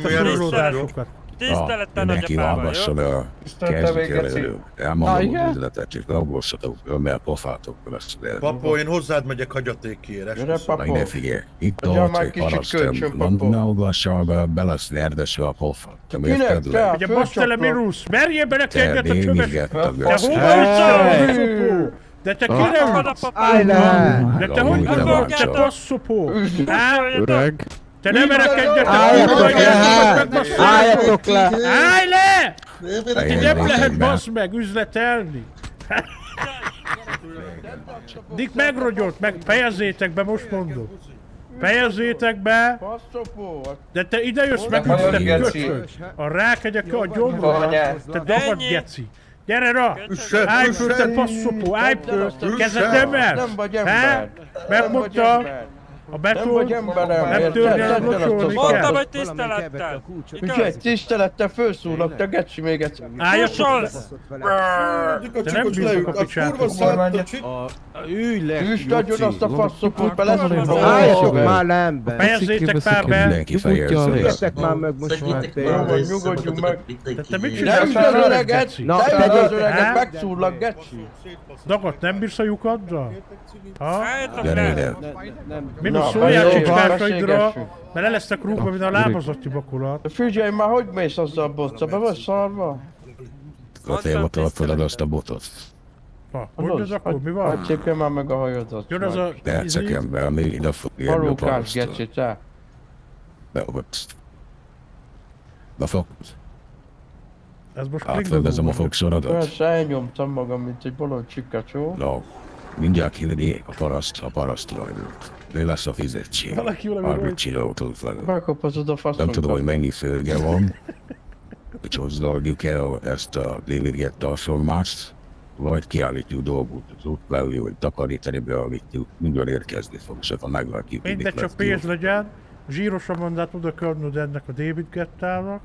Tisztelet. furulódásokat. Tisztelettel neki nagyapával, jó? hallgasson el. Tisztelettel Kezdjük elmondom az üzletet, csak aggódsatok, mert pofátok lesz. Papó, én hozzád megyek hagyatékért. Gyere, papó. Na ide figyelj, itt ott, kicsit parasztem, papó. Olvassal be, lesz érdesve a pofa. Te Te? le? Ugye basz tele mi Fölcsapnak. rusz, merjél bele egyet a. Getto, Te hova vagy szopó? De te Ah. kire papa. Állj le! De te hogy vagy? Te? Á, Öreg. Te nem erek egyet, te Álljatok le, hát! Álljatok le! Állj le! Ti nem lehet be. bassz meg üzletelni. Dick megrodjolt, meg fejezzétek be, most mondom. Fejezzétek be, de te ide jössz meg, te köcsög. A rákegyek a gyomrodra, te Ennyi. geci. Gyere rá! Állj föl, te passzopó, állj föl! Kezed nem Nem vagy ember. Nem a Nem beton, vagy emberem. nem a locsolni kell. Mondtam, hogy tisztelettel. Figyelj, tisztelettel felszólok, te geci még egyszer. Álljatok le! Kussolsz! Te nem bízok a picsátot. Ülj le, Üsd agyon azt a Joci. faszopót, be lesz Álljatok már le, ember! Fejezzétek már be! Szüljetek már meg most már tényleg. nyugodjunk meg. Te, te mit csinálsz üsd az az öreget! Na, tegyél- az öreget, megszúrlak, geci! Dagat, nem bírsz a lyukaddal? Ha? Nem, Minus Na, csicskásaidra, beszélgessünk. mert le lesztek rúgva, mint a lábazotti bakulat. Figyelj már, hogy mész azzal a bocca, be vagy szarva? Akkor félbetartod azt a botot. Ha, hogy az akkor, mi van? szépen már meg a hajadat. Jön az a... Perceken ami ide fog érni a Halókás parasztól. geci, te. Beolvasz. Befogsz. Ez most Átfedezem a fogszorodat. Persze, elnyomtam magam, mint egy bolond csikacsó. No. Mindjárt kiledi a paraszt, a paraszt rajlót. Mi lesz a fizetség? Valaki valami 30 rajt. kilótól fel. Megkapaszod a Nem tudom, hogy faszonkat. mennyi fölge van. Hogy hozzáadjuk el ezt a Guetta formást, vagy kiállítjuk dolgot az útfelé, hogy takarítani, beállítjuk, mindjárt érkezni fog, és akkor meglátjuk, hogy Mindegy, mit csak pénz legyen. Zsírosan mandát oda kell ennek a David Gettának.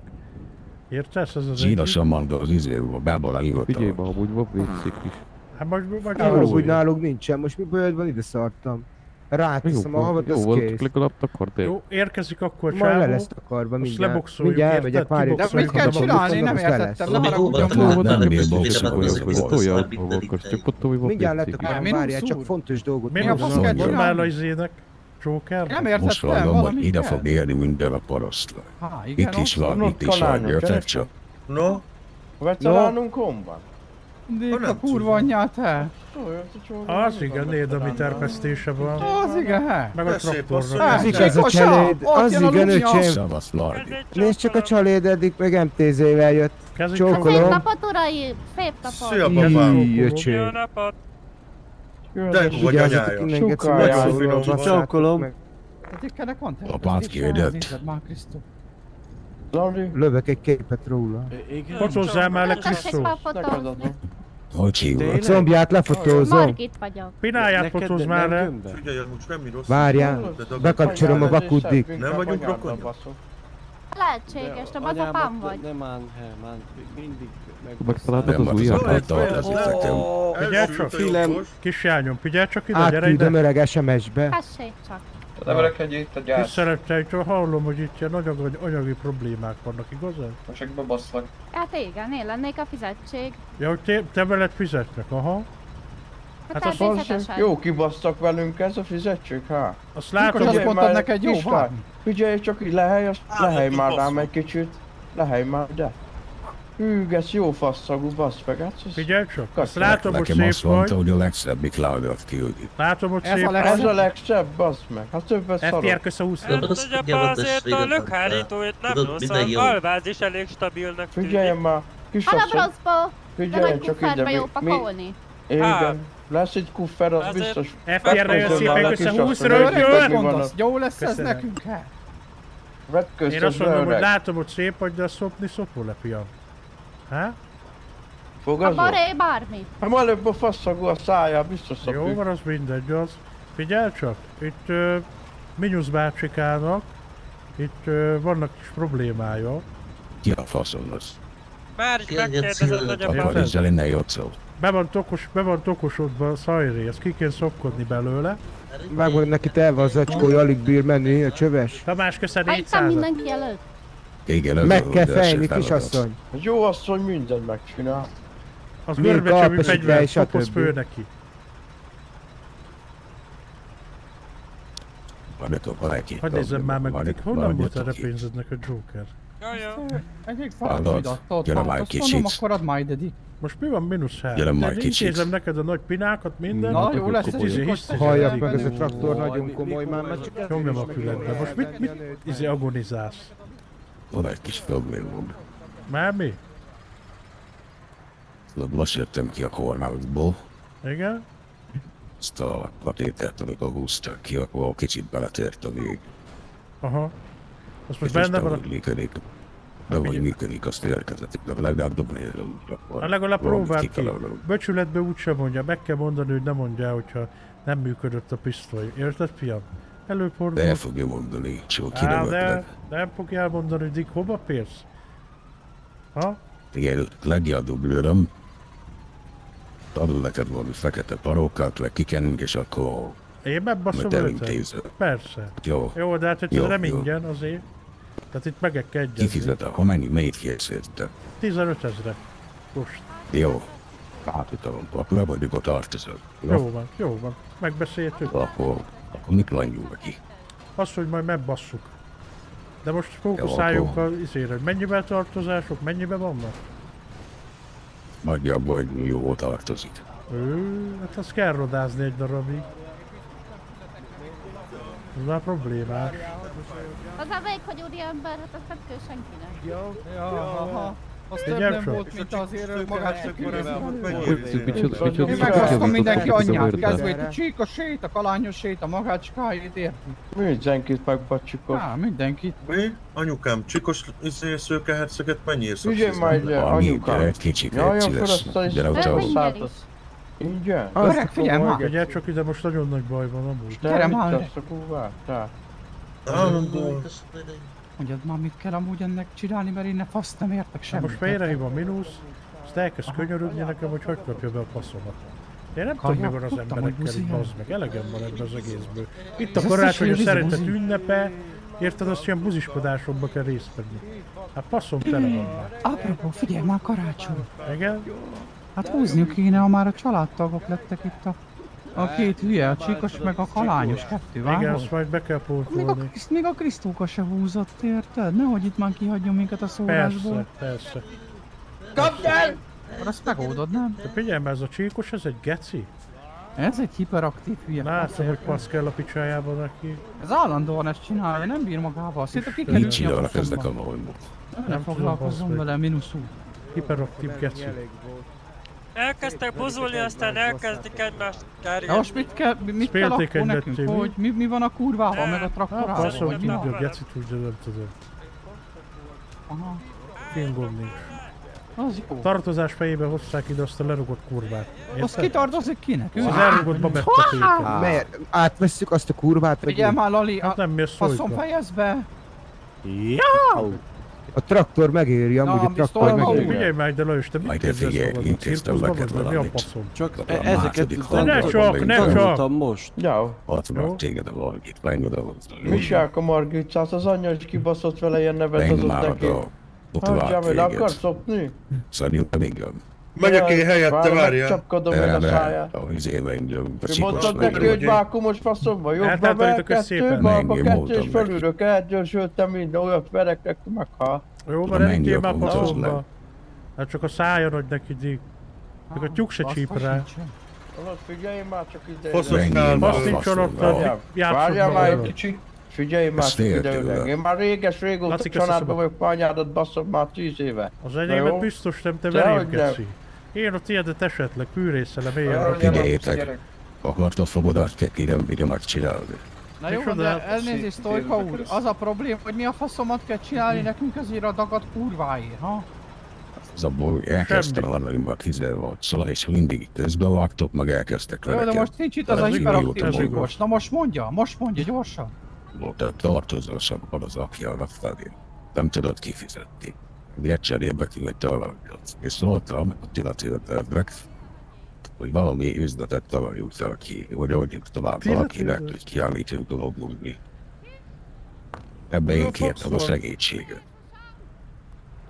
Értesz? Ez az Zsírosan mondta az izéről, a bából írta. Figyelj amúgy van végszik is. Hát most, most nem rúg, úgy náluk nincsen, most mi bajod van, ide szartam. Ráteszem a havat, jó, az kész. Jó, akkor tél. Jó, érkezünk akkor csávó. Majd le lesz takarva mindjárt. Most leboxoljuk, mindjárt elmegyek, várj. De mit kell csinálni? Nem értettem. Ne haragudjon. Nem, nem én boxoljuk. Tolja autóval, akkor csak ott tovább. Mindjárt letakarva, várjál, csak fontos dolgot. Mi a fasz kell csinálni? Joker? Nem értettem, Most valami ide fog érni minden a parasztla. Itt is van, itt is van, érted csak. No? Veteránunk no. Mindig a kurva anyját, csóva, Az igen, nézd, ami terpesztése van. Az igen, he. Meg a traktornak. Az igaz a csaléd, az igen, öcsém. Szavasz, Lardi. Nézd csak a csaléd, eddig meg MTZ-vel jött. Kezük Szép Csókolom. napot, uraim! Szép napot! szia babám! Íj, Jó öcsém. napot! De jó vagy anyája. Csókolom. te? Apát kérdett. Lali, Lövök egy képet róla. Igen. Fotózzál már le, adom. Hogy hívod? A combját lefotózom. Margit vagyok. Pináját nem már le. Figyelj, semmi rossz. Várjál, De bekapcsolom a ez Nem vagyunk rokonok? Lehetséges, nem az apám vagy. Nem he, mán, mindig meg... Megtaláltad Nem az az ujjat? apát tartozottak, Figyelj csak, Filem. kis jányom, figyelj csak ide, gyere Átküldöm ide. öreg SMS-be. Tessék csak. Nem öreg itt a gyász. Kis szeretteitől hallom, hogy itt ilyen anyagi, anyagi problémák vannak, igazad? Most csak bebaszlak. Hát igen, én lennék a fizetség. Ja, hogy te, te veled fizetnek, aha. Hát Hát azt, természetesen. Jó kibasztak velünk ez a fizetség, há? azt Mikor látom, azt hogy mondtad neked, jó, várj. Figyelj csak így lehely, azt lehely neki már rám egy kicsit. Lehely már, de. Hű, ez jó faszagú, basz meg, hát ez... figyelj csak, azt látom, hogy Nekem szép azt mondta, vagy, hogy a legszebbik ládat küldi. látom, hogy Ez szép a vagy. Ez a legszebb, basz meg. Hát többet FTR szarok. kösz a 20 Hát nagyapá azért a lökhárító itt nem rossz, a alváz is elég stabilnak Figyelj tűnik. már, kis asszony. Figyelj nagy csak ide, kufferbe jó mi, mi, pakolni. igen. Lesz egy kuffer, az biztos. Jön Megköszönöm szépen a kösz a kis 20 asszony, hogy rögtön. jó lesz ez nekünk, he? Én azt mondom, hogy látom, hogy szép vagy, de a szopni szopol le, fiam. Há? Fogazol? Baré bármi. Hát ma előbb a faszagú a szájá, biztos szopik. Jó van, az mindegy, az. Figyelj csak, itt uh, Minusz bácsikának, itt uh, vannak kis problémája. Ki a faszom az? Már is megkérdezed innen játszol. Be van, tokos, be van tokosodva a szajré, ezt ki kell szokkodni belőle. Megvan neki telve az acskója, alig bír menni, a csöves. Tamás, köszön Állj fel 400 mindenki előtt. Igen, ez Meg a- kell fejni, kisasszony. Jó asszony mindent megcsinál. Az kalapos fegyver, stb. fő neki. Várjatok, van egy-két Hadd nézzem már meg, Várj- honnan volt erre pénzednek a Joker? Jó. Egyik Gyere ha már azt mondom, akkor add majd edik. Most mi van mínusz három? Gyere már Én kicsit. Intézem neked a nagy pinákat, minden. Na, jó lesz, ez izé, izé, Halljak meg, ez a traktor nagyon komoly, már már csak Nyomjam a füledbe. Most mit, mit, izé agonizálsz? Van egy kis problémom. Már mi? Tudod, most jöttem ki a kormányból, Igen? azt a patétert, amikor húztak ki, akkor kicsit beletért a vég. Aha. Az most benne van a... működik. De hogy működik, azt érkezett, de legalább dobni Hát legalább próbáld ki. Becsületbe úgysem mondja, meg kell mondani, hogy nem mondja, hogyha nem működött a pisztoly. Érted, fiam? De el Előfordul. fogja mondani, csak Á, de kinövötleg. nem fogja elmondani, hogy Dick hova pérsz? Ha? Igen, legyen a dublőröm. Adod neked valami fekete parókát, le kikenünk, és akkor Én megbaszom elintézem. Persze. Jó. Jó, de hát hogy Jó, nem jó. ingyen azért. Tehát itt megek kell egyezni. Kifizet, ha mennyi, mennyit kérsz érte? 15 ezre. Most. Jó. Hát itt a akkor vagyok a tartozol. Jó van, jó van. Megbeszéltük. Akkor, akkor mit langyul neki? Azt, hogy majd megbasszuk. De most fókuszáljunk az izére, hogy mennyivel tartozások, mennyibe vannak? Nagyjából, hogy jó tartozik. Ő, hát azt kell rodázni egy darabig. Ez már problémás. Az a vékony úri ember, hát azt nem kell senkinek. Jó, aha. Az több Figyelj nem csak. volt, mint azért magát se Micsoda, micsoda, Én megbasztom mindenki micsoda, anyját, micsoda. kezdve itt csíkos sét, a kalányos sét, a magácskáit, érti? Mindenkit megbacsukos. Á, mindenkit. Mi? Anyukám, csikos izé, szőkeherceget mennyiért Ugye szaksz? majd Annyi, anyukám. gyere, kicsit, Jaj, légy akkor szíves. azt a Gyere is- utána. Szálltasz. Ingyen? Öreg, figyelj már! Figyelj csak ide, most nagyon nagy baj van amúgy. Gyere Gyere már, már! A. Mondjad már, mit kell amúgy ennek csinálni, mert én ne faszt nem értek Hát semmit. most félrehív a mínusz, azt elkezd könyörögni nekem, hogy hogy kapja be a passzomat. Én nem tudom, mi van az emberekkel bazd meg, elegem van ebből az egészből. Itt a karácsonyos összes szeretet ünnepe, érted, azt ilyen buziskodásokba kell részt venni. Hát passzom tele van már. Apropó, figyelj már, karácsony. Igen? Hát húzniuk kéne, ha már a családtagok lettek itt a... A két hülye, a csíkos meg a kalányos kettő, Igen, vágod? azt majd be kell Még a, pótolni. Még a Krisztóka se húzott, érted? Nehogy itt már kihagyjon minket a szórásból. Persze, persze. Kapd el! Azt megoldod, nem? De figyelj már, ez a csíkos, ez egy geci? Ez egy hiperaktív hülye. Látom, hogy passz kell a picsájában neki. Ez állandóan ezt csinálja, nem bír magával. Szinte ki kell Mit csinálnak ezek a majmok? Nem Nem foglalkozzon tudom, vele, minuszú. Hiperaktív geci. Elkezdtek buzulni, aztán elkezdik egymást kárni. Ja, most mit kell, mit kell akkor nekünk? Hogy mi, mi van a kurvával, meg a Hát traktorával? passzol, vagy mi van? tudja, geci tudja, nem tudom. Aha, Fingom nincs. az jó. Tartozás fejébe hozták ide azt a lerugott kurvát. Érted? kitartozik kinek? Ő? Az elrugott babetta Miért? Átvesszük azt a kurvát, vagy Figyelj már, Lali, Hát a nem mi a faszom fejezd be! A traktor megéri, amúgy Na, a traktor megéri. Figyelj már ide, Lajos, te mit figyelj, magad? A intéztem neked valamit. Csak e- ezeket Ne csak, ne csak. most. Ja. Ott Jó. van téged a valakit, menj oda hozzá. Misák a Margitszát, az anyja is kibaszott vele ilyen nevet Menj hozott már neki. oda. Ott Hagyjál várt meg, le akarsz szopni? Szerintem igen. Megyek én helyette, Várj, várjál. Csapkodom meg a száját. mondtad neki, hogy vákumos faszomba, jobbra Eltállítok be, ezt szépen. kettő, balba kettő, és neki. felülök, elgyőzsöltem minden, olyat vereknek, meghal. Jó, van, elindulj menjél, már faszomba. nem. Hát csak a szája nagy neki dik. Csak a tyúk se csíp rá. Alatt figyelj már csak ide. Faszos Azt nincs faszom, na. Várjál, már egy kicsi. Figyelj már öreg. Én már réges régóta családban vagyok, pányádat basszom már tíz éve. Az enyémet biztos nem, te nem. geci. Én a tiédet esetleg fűrészelem éjjel. Gyerek. Akarta fogadat, kérem, bírja megcsinálni. Na jó, de elnézést, Tojka úr, az a probléma, hogy mi a faszomat kell csinálni nekünk ezért a dagat kurváért, ha? Az a baj, elkezdtem hallani már 16-szor, és mindig közben vágtok, meg elkezdtek Jó, de most nincs itt az a hiperaktív csukos. Na most mondja, most mondja gyorsan. Volt a tartozósabban az apjának felé. Nem tudod kifizetni. Miért cserébe kivet találkozott. És szóltam a tilatértelnek, hogy valami üzletet találjunk fel ki, hogy adjuk tovább valakinek, hogy kiállítsunk dolgozni. Ebben én kértem a segítséget.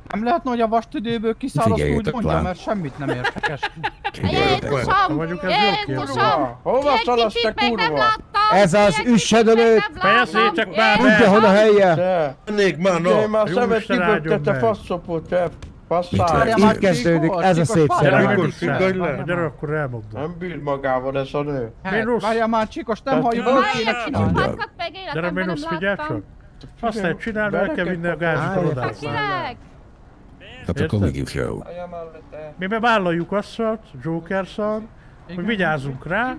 Nem lehetne, hogy a vastüdőből kiszáll, azt úgy Figyeljetek mondja, mert semmit nem értek. Jézusom! Mondjuk ez jó kérdés. Hova Egy szalasz, te kurva? Ez az üssed előtt! Fejezzétek már Tudja, hol a helye! Mennék már, Ugye na! már szemet Isten áldjon kibökte, te már Így kezdődik, ez a szép szerelem. Mikor függöny le? Gyere, akkor elmondom. Nem bír magával ez a nő. Minusz. Várjál már, Csikos, nem halljuk, hogy kéne csinálni. Gyere, Minusz, figyelj csak! Azt lehet csinálni, el kell vinni a gázsikorodát. Fasileg! Hát akkor megyünk jó. Mi bevállaljuk azt, Jokerson, hogy vigyázzunk rá,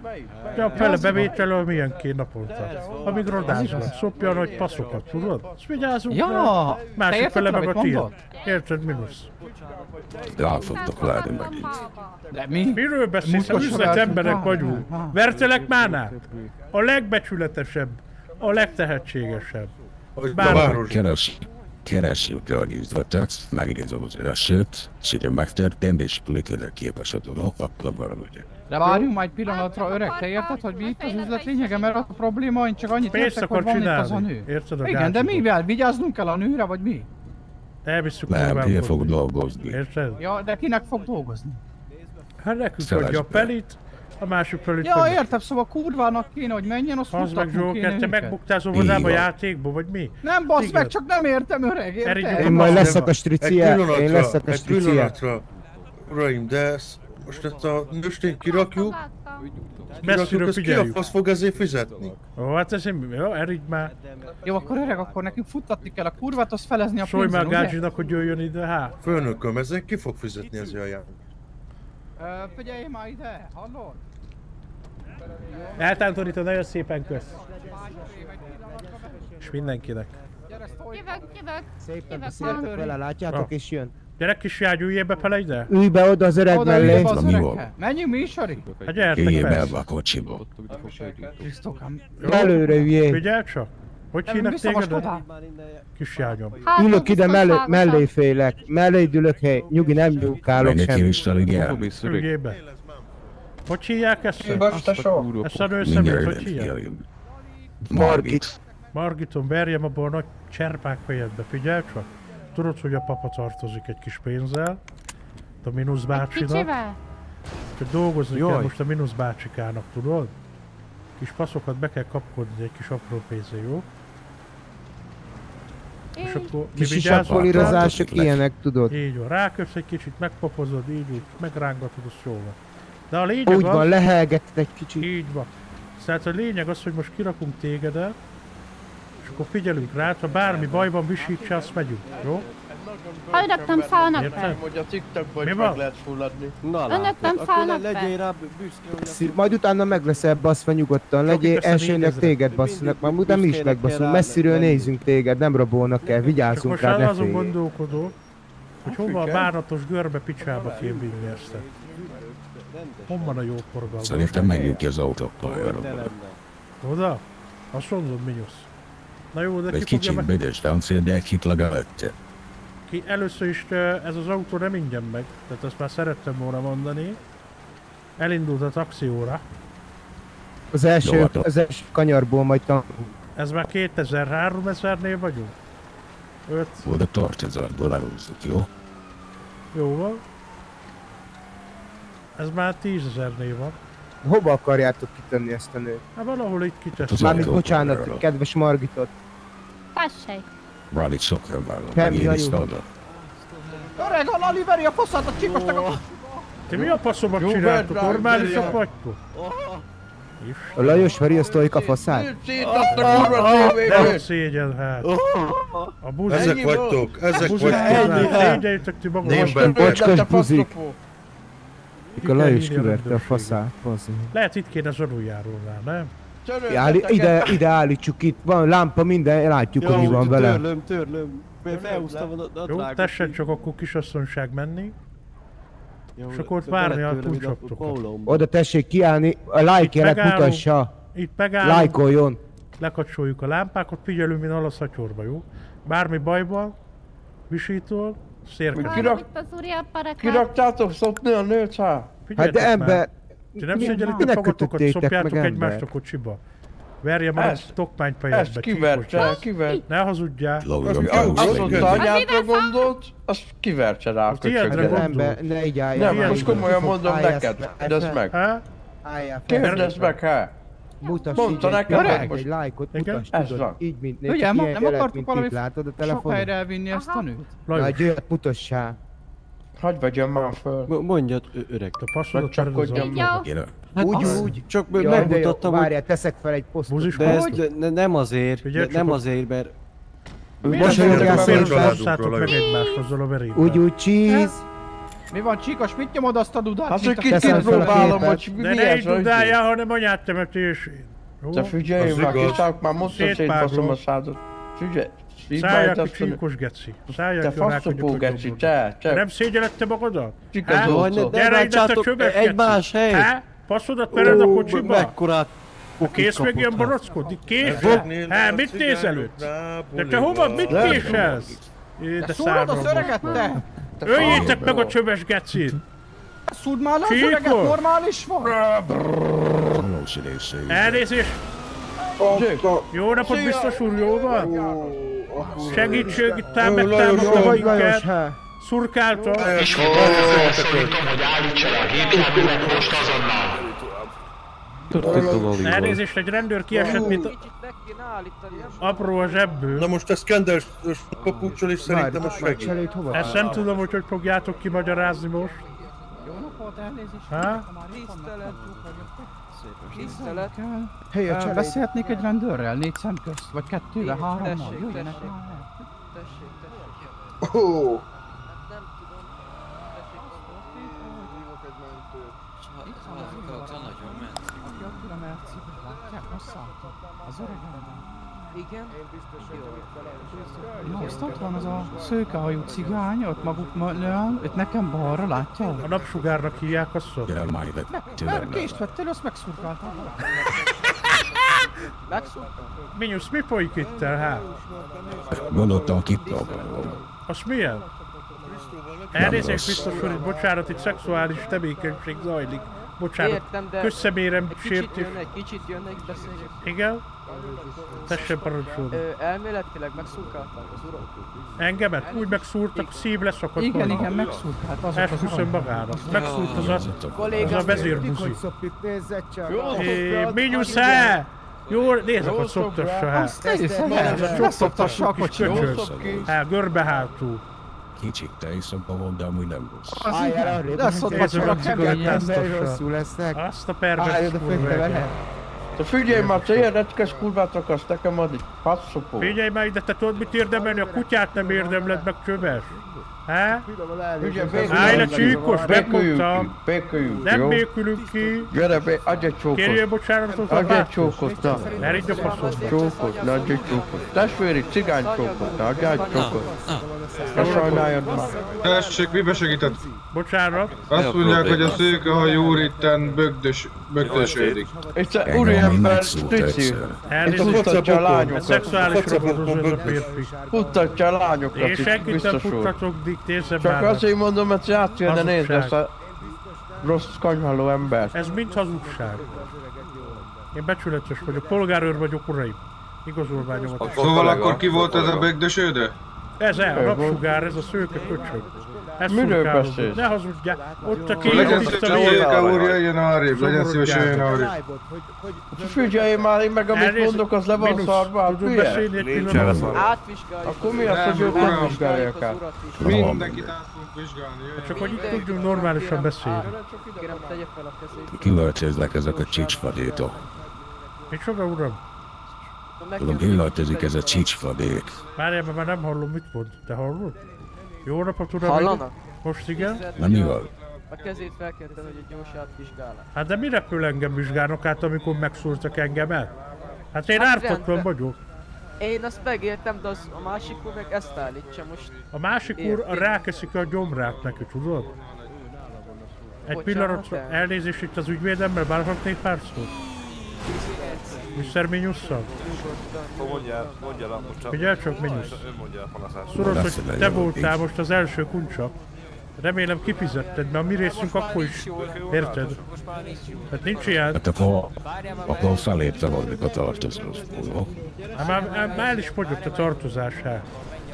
de a fele bevételől milyen két naponta. Amíg rodáznak, szopjan, hogy passzokat, tudod? Azt vigyázzunk Ja, rá, másik fele meg a tiéd. Érted, Minusz? Rá fogtok lenni megint. De mi? Miről beszélsz? Múltkor Üzlet soroltunk emberek rá. vagyunk. Ah. Vertelek mánál? A legbecsületesebb, a legtehetségesebb. A Bármi. Keres, keresjük a üzletet, megnézem az elsőt, és ugye megtörtént, és klikőre képes a dolog, akkor valamit. De várjunk egy pillanatra, öreg, te érted, hogy mi itt az üzlet lényege, mert az a probléma, én csak annyit Pénzt értek, hogy van itt az a csinálni. nő. Érted a Igen, de gázsikot? mivel? Vigyáznunk kell a nőre, vagy mi? Elvisszük Nem, ilyen fog dolgozni. Érted? Ja, de kinek fog dolgozni? Hát nekünk adja a pelit, a másik pelit Ja, meg- értem, szóval kurvának kéne, hogy menjen, azt Az meg Joker, te megbuktál Így óvodába játékba, vagy mi? Nem basz meg, csak nem értem, öreg, érted? Én majd leszek a Egy stricia, én leszek a egy stricia. pillanatra. Uraim, de ezt, most ezt a nőstényt kirakjuk, kirakjuk, Messziről ezt ki a fasz fog ezért fizetni? Ó, hát ez én, jó, erigy már. Jó, akkor öreg, akkor nekünk futtatni kell a kurvát, azt felezni a már pénzen, ugye? Gácsinak, hogy jöjjön ide, hát. Főnököm, ezért ki fog fizetni ezért a játék? Ö, Figyelj már ide, hallod? Eltántorító, nagyon szépen kösz. És mindenkinek. Jövök, jövök. Szépen már. vele, látjátok, és jön. Gyere kis Jágy, üljél be fele ide. Ülj be oda az öreg Oda mellé. üljél be az mi van? Menjünk mi is, Ari? Hát gyertek Jöjjél be ebbe a kocsiba. Jó? Előre üljél. Figyelj csak. Hogy hívnak téged? oda. Kis Jágyom. Hát, Ülök ide mellé, mellé félek. Mellé ülök, hely. Nyugi, nem nyúkálok Menjek én sem. is alig el. Üljél be. Hogy hívják ezt? Ezt a nőszemét, hogy hívják? Margit. Margiton, verjem abba a nagy cserpák fejedbe, figyelj csak. Tudod, hogy a papa tartozik egy kis pénzzel, a Minusz bácsinak, Kicsivel? hogy dolgozni kell Jaj. most a Minusz bácsikának, tudod? Kis paszokat be kell kapkodni egy kis apró pénzzel, jó? És akkor Kis isapolírozások ilyenek, tudod. így van, ráköpsz egy kicsit, megpapozod, így úgy, megrángatod, az jó van. De a lényeg Úgy az, van, lehelgeted egy kicsit. így van. Tehát a lényeg az, hogy most kirakunk tégedet, és akkor figyelünk rá, ha bármi baj van, visítse, azt megyünk, jó? Önök nem szállnak be. Hogy a TikTokban Mi is van? meg lehet fulladni. Na Önök nem szállnak be. legyél rá büszke, hogy Szí- Majd utána meg leszel baszva nyugodtan, legyél elsőnek téged basszanak, majd utána mi is megbaszunk, rá messziről nézünk téged, nem rabolnak el, vigyázzunk már ne azon félj. gondolkodó, hogy hova a bánatos görbe picsába kéne vinni ezt. Hon van a jó forgalom? Szerintem menjünk ki az autópályára. Oda? Azt mondod, Minyusz. Na jó, de Egy kicsit büdös táncél, de egy legalább. Ki, először is ez az autó nem ingyen meg, tehát ezt már szerettem volna mondani. Elindult a taxióra. Az első, Jó, hát- az első kanyarból majd tan... Ez már 2000-3000 nél vagyunk? 5, Oda tart ez a jó? jó van. Ez már 10 nél van. Hova akarjátok kitenni ezt a nőt? Hát valahol itt kiteszem. Mármint bocsánat, kedves Margitot. Tessék. Rally soccer vállal, Semmi oda. Öreg, a Lali veri a faszát a Csikosnak a... Ti mi a passzomat Jó, csináltok? Normálisak vagytok? A Lajos veri a sztojka faszát? Szétadt a kurva Nem tévéből! szégyen hát. A buzi... Ezek vagytok, ezek vagytok. Szégyeljétek ti magam. Nem Most Bocskos buzik. Mikor Lajos kiverte a faszát, meg. Lehet itt kéne zsaruljáról rá, nem? Állí, ide, ide állítsuk itt, van lámpa, minden, látjuk, hogy mi van vele. Törlöm, törlöm. Felhúztam a, a Jó, tessen csak akkor kisasszonyság menni. Jó, és akkor ott várni a pólómba. Oda tessék kiállni, a like jelet megállunk. mutassa. Itt megállunk. Lájkoljon. Lekapcsoljuk a lámpákat, figyelünk, mint a szatyorba, jó? Bármi bajban, visítól, szérket. Kirak-. Kiraktátok szopni a nőt, hát? Hát de ember... Ti nem szégyelitek magatokat, szopjátok meg egymást a kocsiba. Verje magad Ezt- tokmányfejedbe. ezt kiverte, kiverte. Ne hazudjál. Az, az ott anyádra gondolt, azt kivertse rá a köcsögre. Ember, ne így álljál. Nem, meg, most komolyan mondom neked. Kérdezd meg. Kérdezd meg, hát. Mutass Mondta nekem, hogy most- egy lájkot, mutasd, tudod, így, mint Ugye, ma- ilyen nem jelet, akartuk mint valami itt látod a sok telefonon. helyre elvinni ezt a nőt? Na, egy olyat mutassál. Hagyj vegyem már föl. Mo- Mondjad, öreg. Te passzodat Megcsapkodjam Így jó. Hát Úgy, az- úgy. Csak jó, megmutattam, hogy... Várjál, teszek fel egy posztot. De ez de, ne- nem azért, Figyelj nem azért, mert... Basszátok meg egymást azzal a verével. Úgy, úgy, cheese. Mi van, Csíkos, mit nyomod azt a dudát? Hát, hogy a- a kipróbálom, képet. hogy mi De ne dudáljál, hanem anyád temetésén. Te figyelj már, kiszállok már, most szétbaszom a szádot. Figyelj. Így Szállj majd ki csíkos geci. Szállj Te ki a faszopó a geci, te, te. Nem szégyelette magadat? Csika Há? zócó. Ne- ne Gyere ide, te csöves egymás helyt. Há? Passzodat pered a kocsiba? Mekkorát Kész meg ilyen borockodni? Kész? Hát mit nézelődsz? De te hova, mit késelsz? De szúrod a szöreget, te? Te Öljétek meg a csöves gecit! Szúrd már le a szöreget, normális van? Elnézést! Jó napot, biztos úr, jó van? Segítség, itt Lajos, minket. há? Szurkáltak. És hol szóltam, hogy állítsa le a gépjárművet most azonnal. Elnézést, egy rendőr kiesett, mint a... apró a zsebből. Na most ezt Kendall papucsol és szerintem az segít. Ezt nem tudom, hogy hogy fogjátok kimagyarázni most. Jó napot, elnézést. Há? Tisztelet. Tisztelet. Hey, Ö, cselét. Beszélhetnék egy rendőrrel, négy szem közt, vagy kettővel, hárommal, tessék, tessék. már el. Ó. Aki a türemelciből látják, hosszálltok. Az öreg ember. Igen? Na, azt ott van az a szőkehajú cigány, ott maguk mellően, itt nekem balra, látja? A napsugárnak hívják azt szó. Mert kést vettél, azt megszurkáltam. Minyusz, mi folyik itt el, hát? Gondoltam, kipróbálom. Az milyen? Elnézést, biztos úr, bocsánat, itt szexuális tevékenység zajlik. Bocsánat, Értem, de közszemérem egy kicsit sértés. jönnek, kicsit jönnek, beszéljük. Igen? Tessék parancsolni. Elméletileg megszurkálták az urat. Engemet úgy megszúrtak, szív leszakadt. Igen, volna. igen, megszurkált azok az Esküszöm magának. Megszúrt az a, az a vezérbuzi. Minyusze! Jó, nézd, akkor szoptassa hát. Azt nézd, a a kis kocsit. köcsög. Hát, görbe hátul. Kicsit te iszom, de amúgy nem rossz. Az Álljál igen, arrébb. lesz ott Ez vacsora a cigarettáztassa. Ember rosszul lesznek. Azt a pervers a kurva. Te figyelj már, te ilyen retkes kurvát akarsz nekem adni, passzopó. Figyelj már ide, te tudod mit érdemelni? A kutyát nem érdemled meg csöves. Há? Állj le csíkos, megmondtam. béküljünk, Nem békülünk ki. Gyere be, adj egy csókot. Kérjél bocsánatot a Adj egy csókot, na. Ne így a faszodba. Csókot, na adj egy csókot. Testvéri, cigány csókot, na adj egy csókot. Ne sajnáljad már. Tessék, mibe segített? Bocsánat. Azt mondják, hogy a szőkehajú úr itten bögdös, bögdösödik. Itt a Itt Elnézést, futtatja a lányokat. Futtatja a lányokat itt, senkit nem biztos úr. futtatok, Dick, nézzem Csak azért mondom, mert át kéne Hazugság. nézni ezt a rossz kanyhaló embert. Ez mind hazugság. Én becsületes vagyok, polgárőr vagyok, uraim. Igazolványomat. Szóval akkor ki volt ez a bögdösödő? Ez el, a napsugár, ez a szőke köcsög. Ez Miről beszélsz? Ne hazudjál. Ott a legyen két vér. Szőke úr jöjjön arrébb, legyen szíves, jöjjön arrébb. Figyelj már, én meg amit mondok, az le van szarva, hát hülye? egy pillanatban? Átvizsgáljuk. Akkor mi az, hogy őt uram. nem vizsgálják át? Mindenkit át fogunk vizsgálni, jöjjön. Csak hogy itt tudjunk normálisan beszélni. Kiöltöznek ezek a csicsfadétok. Micsoda, uram? Tudom, illatkozik ez a csicsfadék. Várjál, mert már nem hallom, mit mond. Te hallod? Jó napot, uram! Hallanak? Most igen? Na mi van? A kezét felkértem, hogy egy gyors átvizsgálás. Hát de mire föl engem vizsgálnak át, amikor megszúrtak engemet? Hát én Hát ártatlan vagyok. Én azt megértem, de az, a másik úr meg ezt állítsa most. A másik úr Érti? rákeszik a gyomrát neki, tudod? Egy Bocsánat, pillanat, el. elnézést itt az ügyvédemmel, várhatnék pár szót? Mr. Minusszal? Akkor mondjál, mondjál el most csak. Figyelj csak, Minusz. Tudod, hogy te voltál most az első kuncsa. Remélem kifizetted, mert a mi részünk akkor is, érted? Hát nincs ilyen. Hát akkor, akkor felépte valamik a tartozás. Hát már, már, el is fogyott a tartozásá.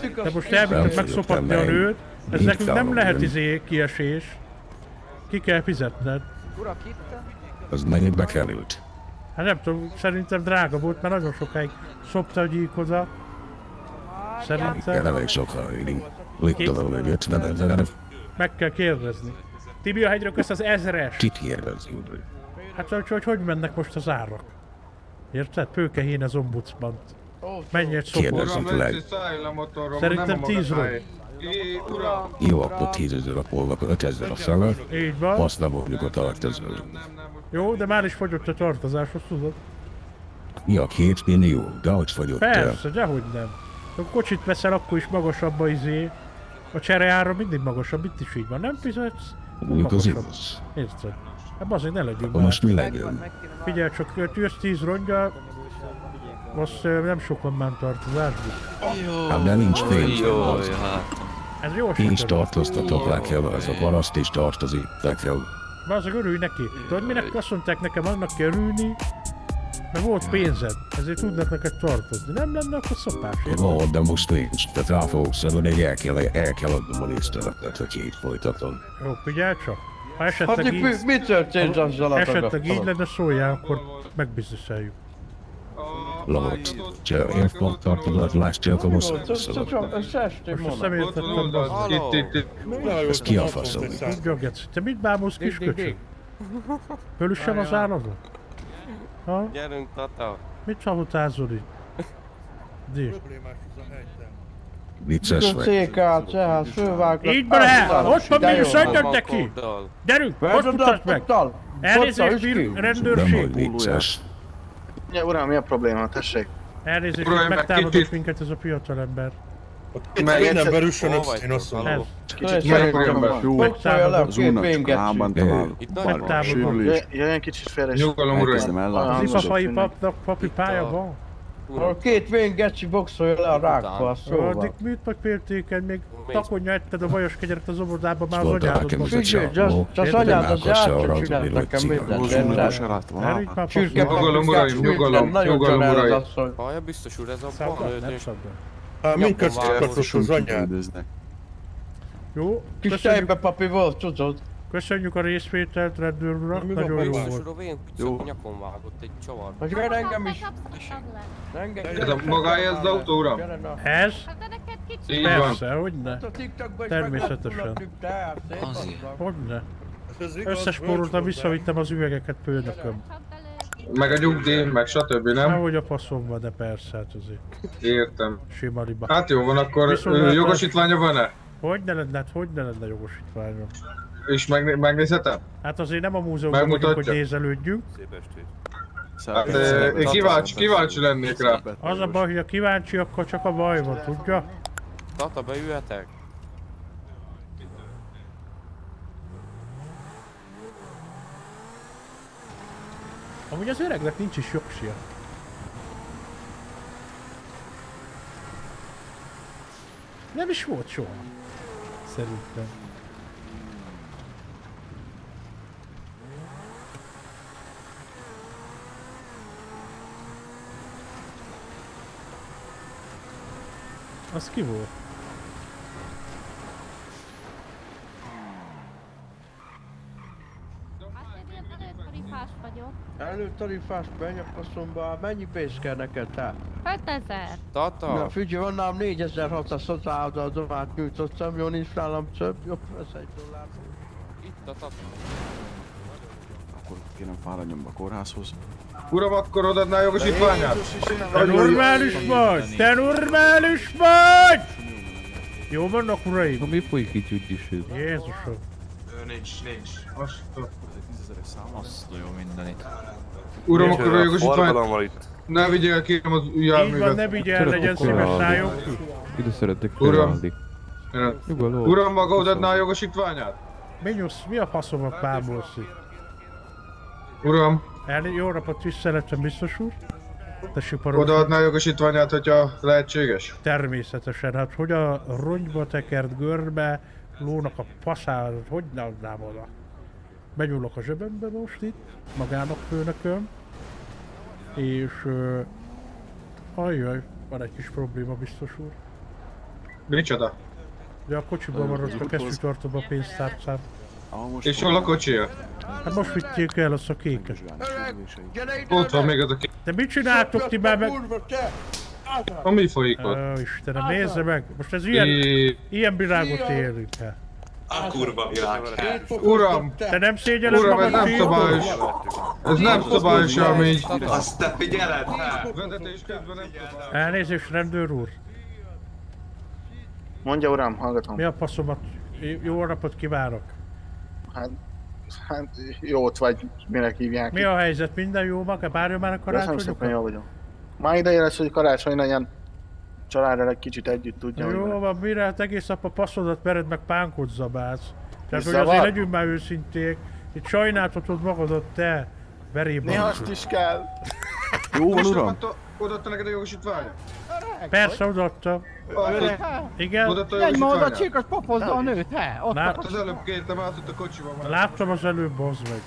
De most fogyott megszopatni a nőt, ez nekünk nem lehet izé kiesés. Ki kell fizetned. Az mennyibe került? Hát nem tudom, szerintem drága volt, mert nagyon sokáig szopta a gyíkodat. Igen, Szerintem elég sokáig. Ligtalom meg 50 ezer. meg kell kérdezni. Tibi a hegyről közt az ezres. Kit kérdezni? Hát hogy, hogy, hogy mennek most az árak? Érted? Pőkehén az ombudsmant. Mennyi egy szopor? Kérdezzük le. Szerintem nem a maga tíz ról. szállj. É, Uram! Jó, akkor 10 ezer a polnak, 5 ezer a szaga. Így van. Azt nem mondjuk a tartozás. Jó, de már is fogyott a tartozáshoz, tudod? Ja, két millió, de hogy fogyott el. Persze, dehogy nem. Ha kocsit veszel, akkor is magasabb a izé. A csereára mindig magasabb, itt is így van. Nem fizetsz? Mondjuk az igaz. Érted? Hát azért ne legyünk Akkor most mi legyen? Figyelj csak, tűz 10 rongyal, most nem sokan ment tartozásba. Hát de nincs pénz. Jó, hát. Ez jó Ti is sikerült. tartoztatok le kell, az a paraszt is tartozik le kell. Bazzag örülj neki. Tudod minek azt mondták nekem, annak kell örülni, mert volt pénzed, ezért tudnak neked tartozni. Nem lenne, akkor szopás. Van, de most nincs. Tehát rá fogok szemelni, el kell, el kell adnom a lisztelet, hogy így folytatom. Jó, figyelj csak. Ha esetleg Hát, így... mi, mi történt azzal a Esetleg így lenne, szóljál, akkor megbizniszeljük. Tartodat, lást csak a. Itt, itt, itt. Ez ki a faszom? Te mit bámulsz, kis köcsög? dig. Fölüssem az álladot? Ha? Gyerünk, Tata. Mit csavutál, Zoli? Di. Vicces vagy. Székát, tehát fölvágnak. Így van el! Ott van mi, neki! Koddal. Gyerünk, most mutasd meg! Elnézést, bir- Nem rendőrség! vagy vicces. Ja, uram, mi a probléma? Tessék. Elnézést, Uram, hogy meg megtámadott kicsit- minket ez a fiatalember. Itt Meg- berüssön Hol össze, vagy? én azt mondom. Kicsit Meg félre fogom be. van. Boxolja le a Megtámadott. Megtámadott. Jöjjön- kicsit félre. Nyugalom, uraim. Az ipapai papnak papi pája van? A két véngecsi boxolja le a rákkal, szóval. Addig mit meg féltékeny, még takonja etted a vajos kegyeret az obodában, már az anyádod van. Figyelj, az- az anyád az Elkossa a játszott, csinált nekem mindent. Csürke. Nyugalom, uraim, nyugalom, nyugalom, uraim. Hallja, biztos úr, ez a Nyakon vágott. szakadt az anyád. Jó, Kis tejbe papi volt, tudod? Köszönjük a részvételt, rendőr urak, nagyon jó volt. vén kucak nyakon vágott egy csavar. Most gyere engem is. Engem Ez a magája az autó, uram? Ez? Hát de neked kicsit Így. Persze, hogyne. Hát Természetesen. Hogyne. Ez Összespóroltam, visszavittem az üvegeket főnököm. Meg a nyugdíj, meg stb. nem? Nehogy a faszom van, de persze, hát azért. Értem. Sima liba. Hát jó van, akkor Viszont jogosítványa van-e? Hogy ne lenne, hát hogy ne lenne jogosítványom? És meg, megnézhetem? Hát azért nem a múzeumban vagyunk, hogy Megmutatja? nézelődjünk. Szép estét. Hát ö, én kíváncsi, kíváncsi lennék rá. Az a baj, hogy a kíváncsi, akkor csak a baj van, tudja? Tata, beülhetek? Amúgy az öregnek nincs is jogsia. Nem is volt soha. Szerintem. Az ki volt? Előtarifás vagyok. Előtarifás menj a faszomba, mennyi pénz kell neked, te? 5000. Tata! Na figyelj, van nálam 4600 hozzáadót nyújtottam, jó nincs nálam több, jobb lesz egy dollár. Itt a tata. Akkor kérem fáradjon be a kórházhoz. Uram, akkor odaadná a jogosítványát? Te normális vagy! Te normális vagy! Jó vannak uraim? Mi folyik itt úgy is? Jézusom. nincs, nincs. Azt Azt jó mindenit. Uram, akkor a olyan jogosítvány... forgalom van itt. Ne vigyél ki az Így van, járművet. ne vigyel, legyen szíves, ki. Ide szeretnék Uram. felállni. Nyugodj. Uram, maga odaadná a jogosítványát? Minyusz, mi a faszom a pámolsz itt? Uram, El, jó napot, tiszteletem, biztos úr? Tessék parancsolni. odaadná a jogosítványát, hogyha lehetséges? Természetesen, hát hogy a rongyba tekert görbe lónak a paszára, hogy ne adnám oda? Benyúlok a zsebembe most itt, magának főnököm, és... Uh, ajjaj, van egy kis probléma biztos úr. Micsoda? De a kocsiban maradt a kesztyűtartóba a pénztárcám. És hol a kocsia? Hát most vitték el azt a kéket. Ott van még az a két. De mit csináltok ti már meg? Ha mi folyik ott? Ó, Istenem, nézze meg! Most ez ilyen, ilyen világot élünk el. A kurva világ. Uram! Te nem szégyeled Uram, ez magad nem fiú? szabályos. Ez nem szabályos, ami így. Azt te figyeled? Vezetés közben nem szabályos. Elnézést, rendőr úr. Mondja uram, hallgatom. Mi a faszomat? Jó napot kívánok! Hát, hát jót vagy, minek hívják. Mi a helyzet? Minden jó maga? Várjon már a Köszönöm szépen, karácsonyokat? jó vagyok. Már ideje lesz, hogy karácsony legyen. Családdal egy kicsit együtt tudja, hogy Jó van, mire hát egész nap a passzodat vered meg pánkot zabálsz. Tehát, hogy azért legyünk már őszinték. Itt sajnáltatod magadat te, veréban. Néha azt is kell. Jó van, uram? odaadta- neked a jogosítványat? Persze, odaadta. Igen? Egy ma oda csíkos popozza a nőt, he? Ott Lát-. Az előbb kértem át, ott a kocsiban van. Láttam az előbb, az meg.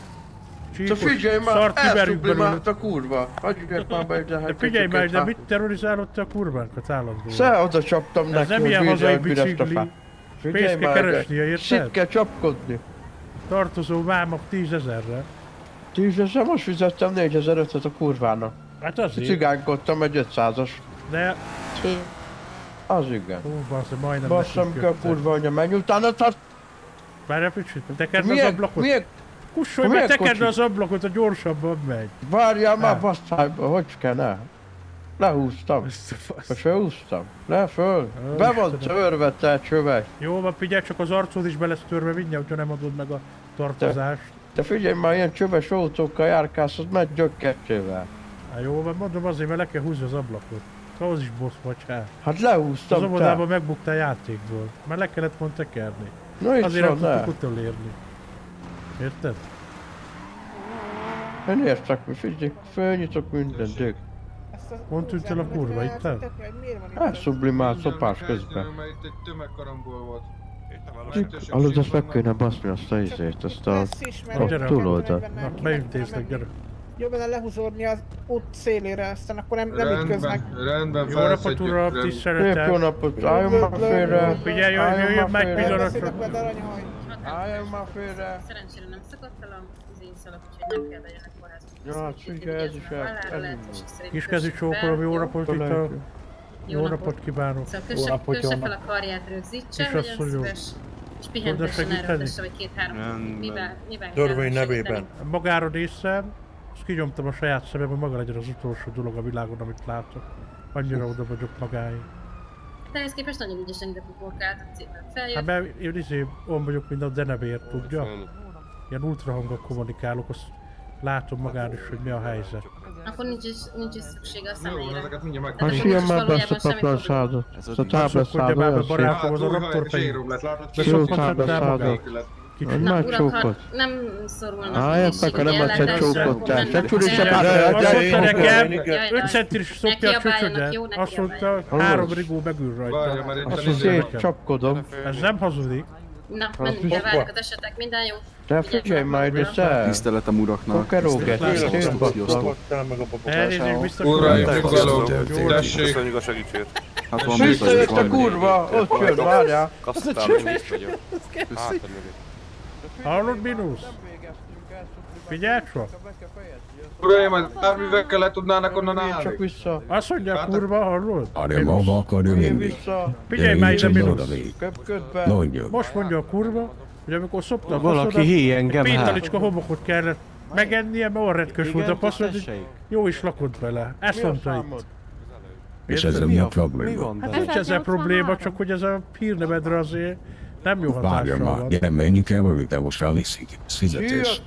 Csíkos, figyelj már, belőle. elszublimált a kurva. Hagyjuk ezt már be, de De figyelj már, de mit terrorizálod te a kurvánkat állandóan? Se oda csaptam Ez neki, nem hogy ilyen hazai bicikli. Pénzt kell már, keresnie, érted? Szit kell csapkodni. Tartozó vámok tízezerre. Tízezer, most fizettem 4500 a kurvának. Hát azért. Cigánkodtam egy 500-as. De... Az igen. Ó, bassz, majdnem nekünk ki a kurva anya, menj utána, tart... Várj egy picit, tekerd az ablakot. milyen- Kussolj meg, tekerd az ablakot, a gyorsabban megy. Várjál már, Hát. basszájba, hogy kell, ne? Lehúztam. Most felhúztam. Le, föl. Ó, Be van törve, te csöveg. Jó van, figyelj, csak az arcod is be lesz törve, mindjárt, hogyha nem adod meg a tartozást. Te figyelj már, ilyen csöves autókkal járkálsz, az megy gyökkecsével. Hát jó van, mondom azért, mert le kell húzni az ablakot. Ahhoz is boss vagy hát. Hát Az lehúztam, te. óvodában megbuktál játékból. Már le kellett volna tekerni. Na itt Azért nem tudtuk utolérni. Érted? Én értek, mi figyelj, fölnyitok mindent, dög. Hol tűnt el a kurva, itt el? Elsublimált szopás közben. Mert itt egy tömegkarambol volt. Alud, azt meg kéne baszni azt a izét, azt a túloldalt. Na, beintéznek, gyere. Jobb lenne lehúzódni az út szélére, aztán akkor nem, nem Rendben, ütköznek. rendben, Jó napot, uram, tiszteletem. Jó napot, álljon már félre. Figyelj, jöjjön, meg pillanatra. Álljon már félre. Szerencsére nem szakadt el az én szalak, úgyhogy nem kell bejönnek kórházba. Ja, hát figyelj, ez is el- Kiskezű csókolom, jó napot itt a... Jó napot. kívánok. Szóval kösse, kösse fel a karját, rögzítse, Kisasszonyom. szíves, és pihentessen, segíteni? elrendesse, vagy két-három, mivel, mivel Törvény kell nevében. Magára néztem, és kinyomtam a saját szemem, hogy maga legyen az utolsó dolog a világon, amit látok. Annyira oda vagyok magáig. De ehhez képest nagyon ügyesen ide kuporkált, szépen feljött. Hát mert én izé, olyan vagyok, mint a denevér, tudja? Ilyen ultrahanggal kommunikálok, azt látom magán is, hogy mi a helyzet. Akkor nincs is, nincs is szüksége a személyre. ilyen nincs már valójában be a a táblaszádot olyan szép. barátom, az a Hát. Kicsit. Na, Már urak, ha nem szorulnak Á, értek, egészségügyi ha nem adsz egy ellátásra, csókot, akkor te. mennek Se csúri, se bárja, Azt mondta nekem, Jaj, 5 jaj. centis szopja a csöcsödet. Azt mondta, három rigó megül rajta. Azt a a izé- szét csapkodom. Ez nem hazudik. Na, Az menjünk el, várnak az esetek, minden jó. De figyelj ide, te! Tiszteletem uraknak. Kokeróget, biztos Uraim, hogy- nyugalom, tessék. Köszönjük a segítséget. Hát van Visszajött a kurva, ott jön, várjál. Kapsztál, én is vagyok. Hát. Hallod, Minusz? Figyelj csak! Uraim, az árművekkel le tudnának onnan Csak állni. vissza. Azt mondja, kurva, hallod? Jöjjön vissza. Figyelj már ide, Minusz! Be. Most mondja a kurva, hogy amikor szopta a Valaki híj engem, hát. pétalicska homokot kellett megennie, mert olyan retkös volt a Igen, passzod, hogy jó is lakott bele. Ezt mondta itt. számod? Érted? Mi a probléma? Hát nincs ezzel probléma, csak hogy ez a hírnevedre azért Nem jó hatással már, van. gyere, menjünk el, vagy de most elviszik fizetés.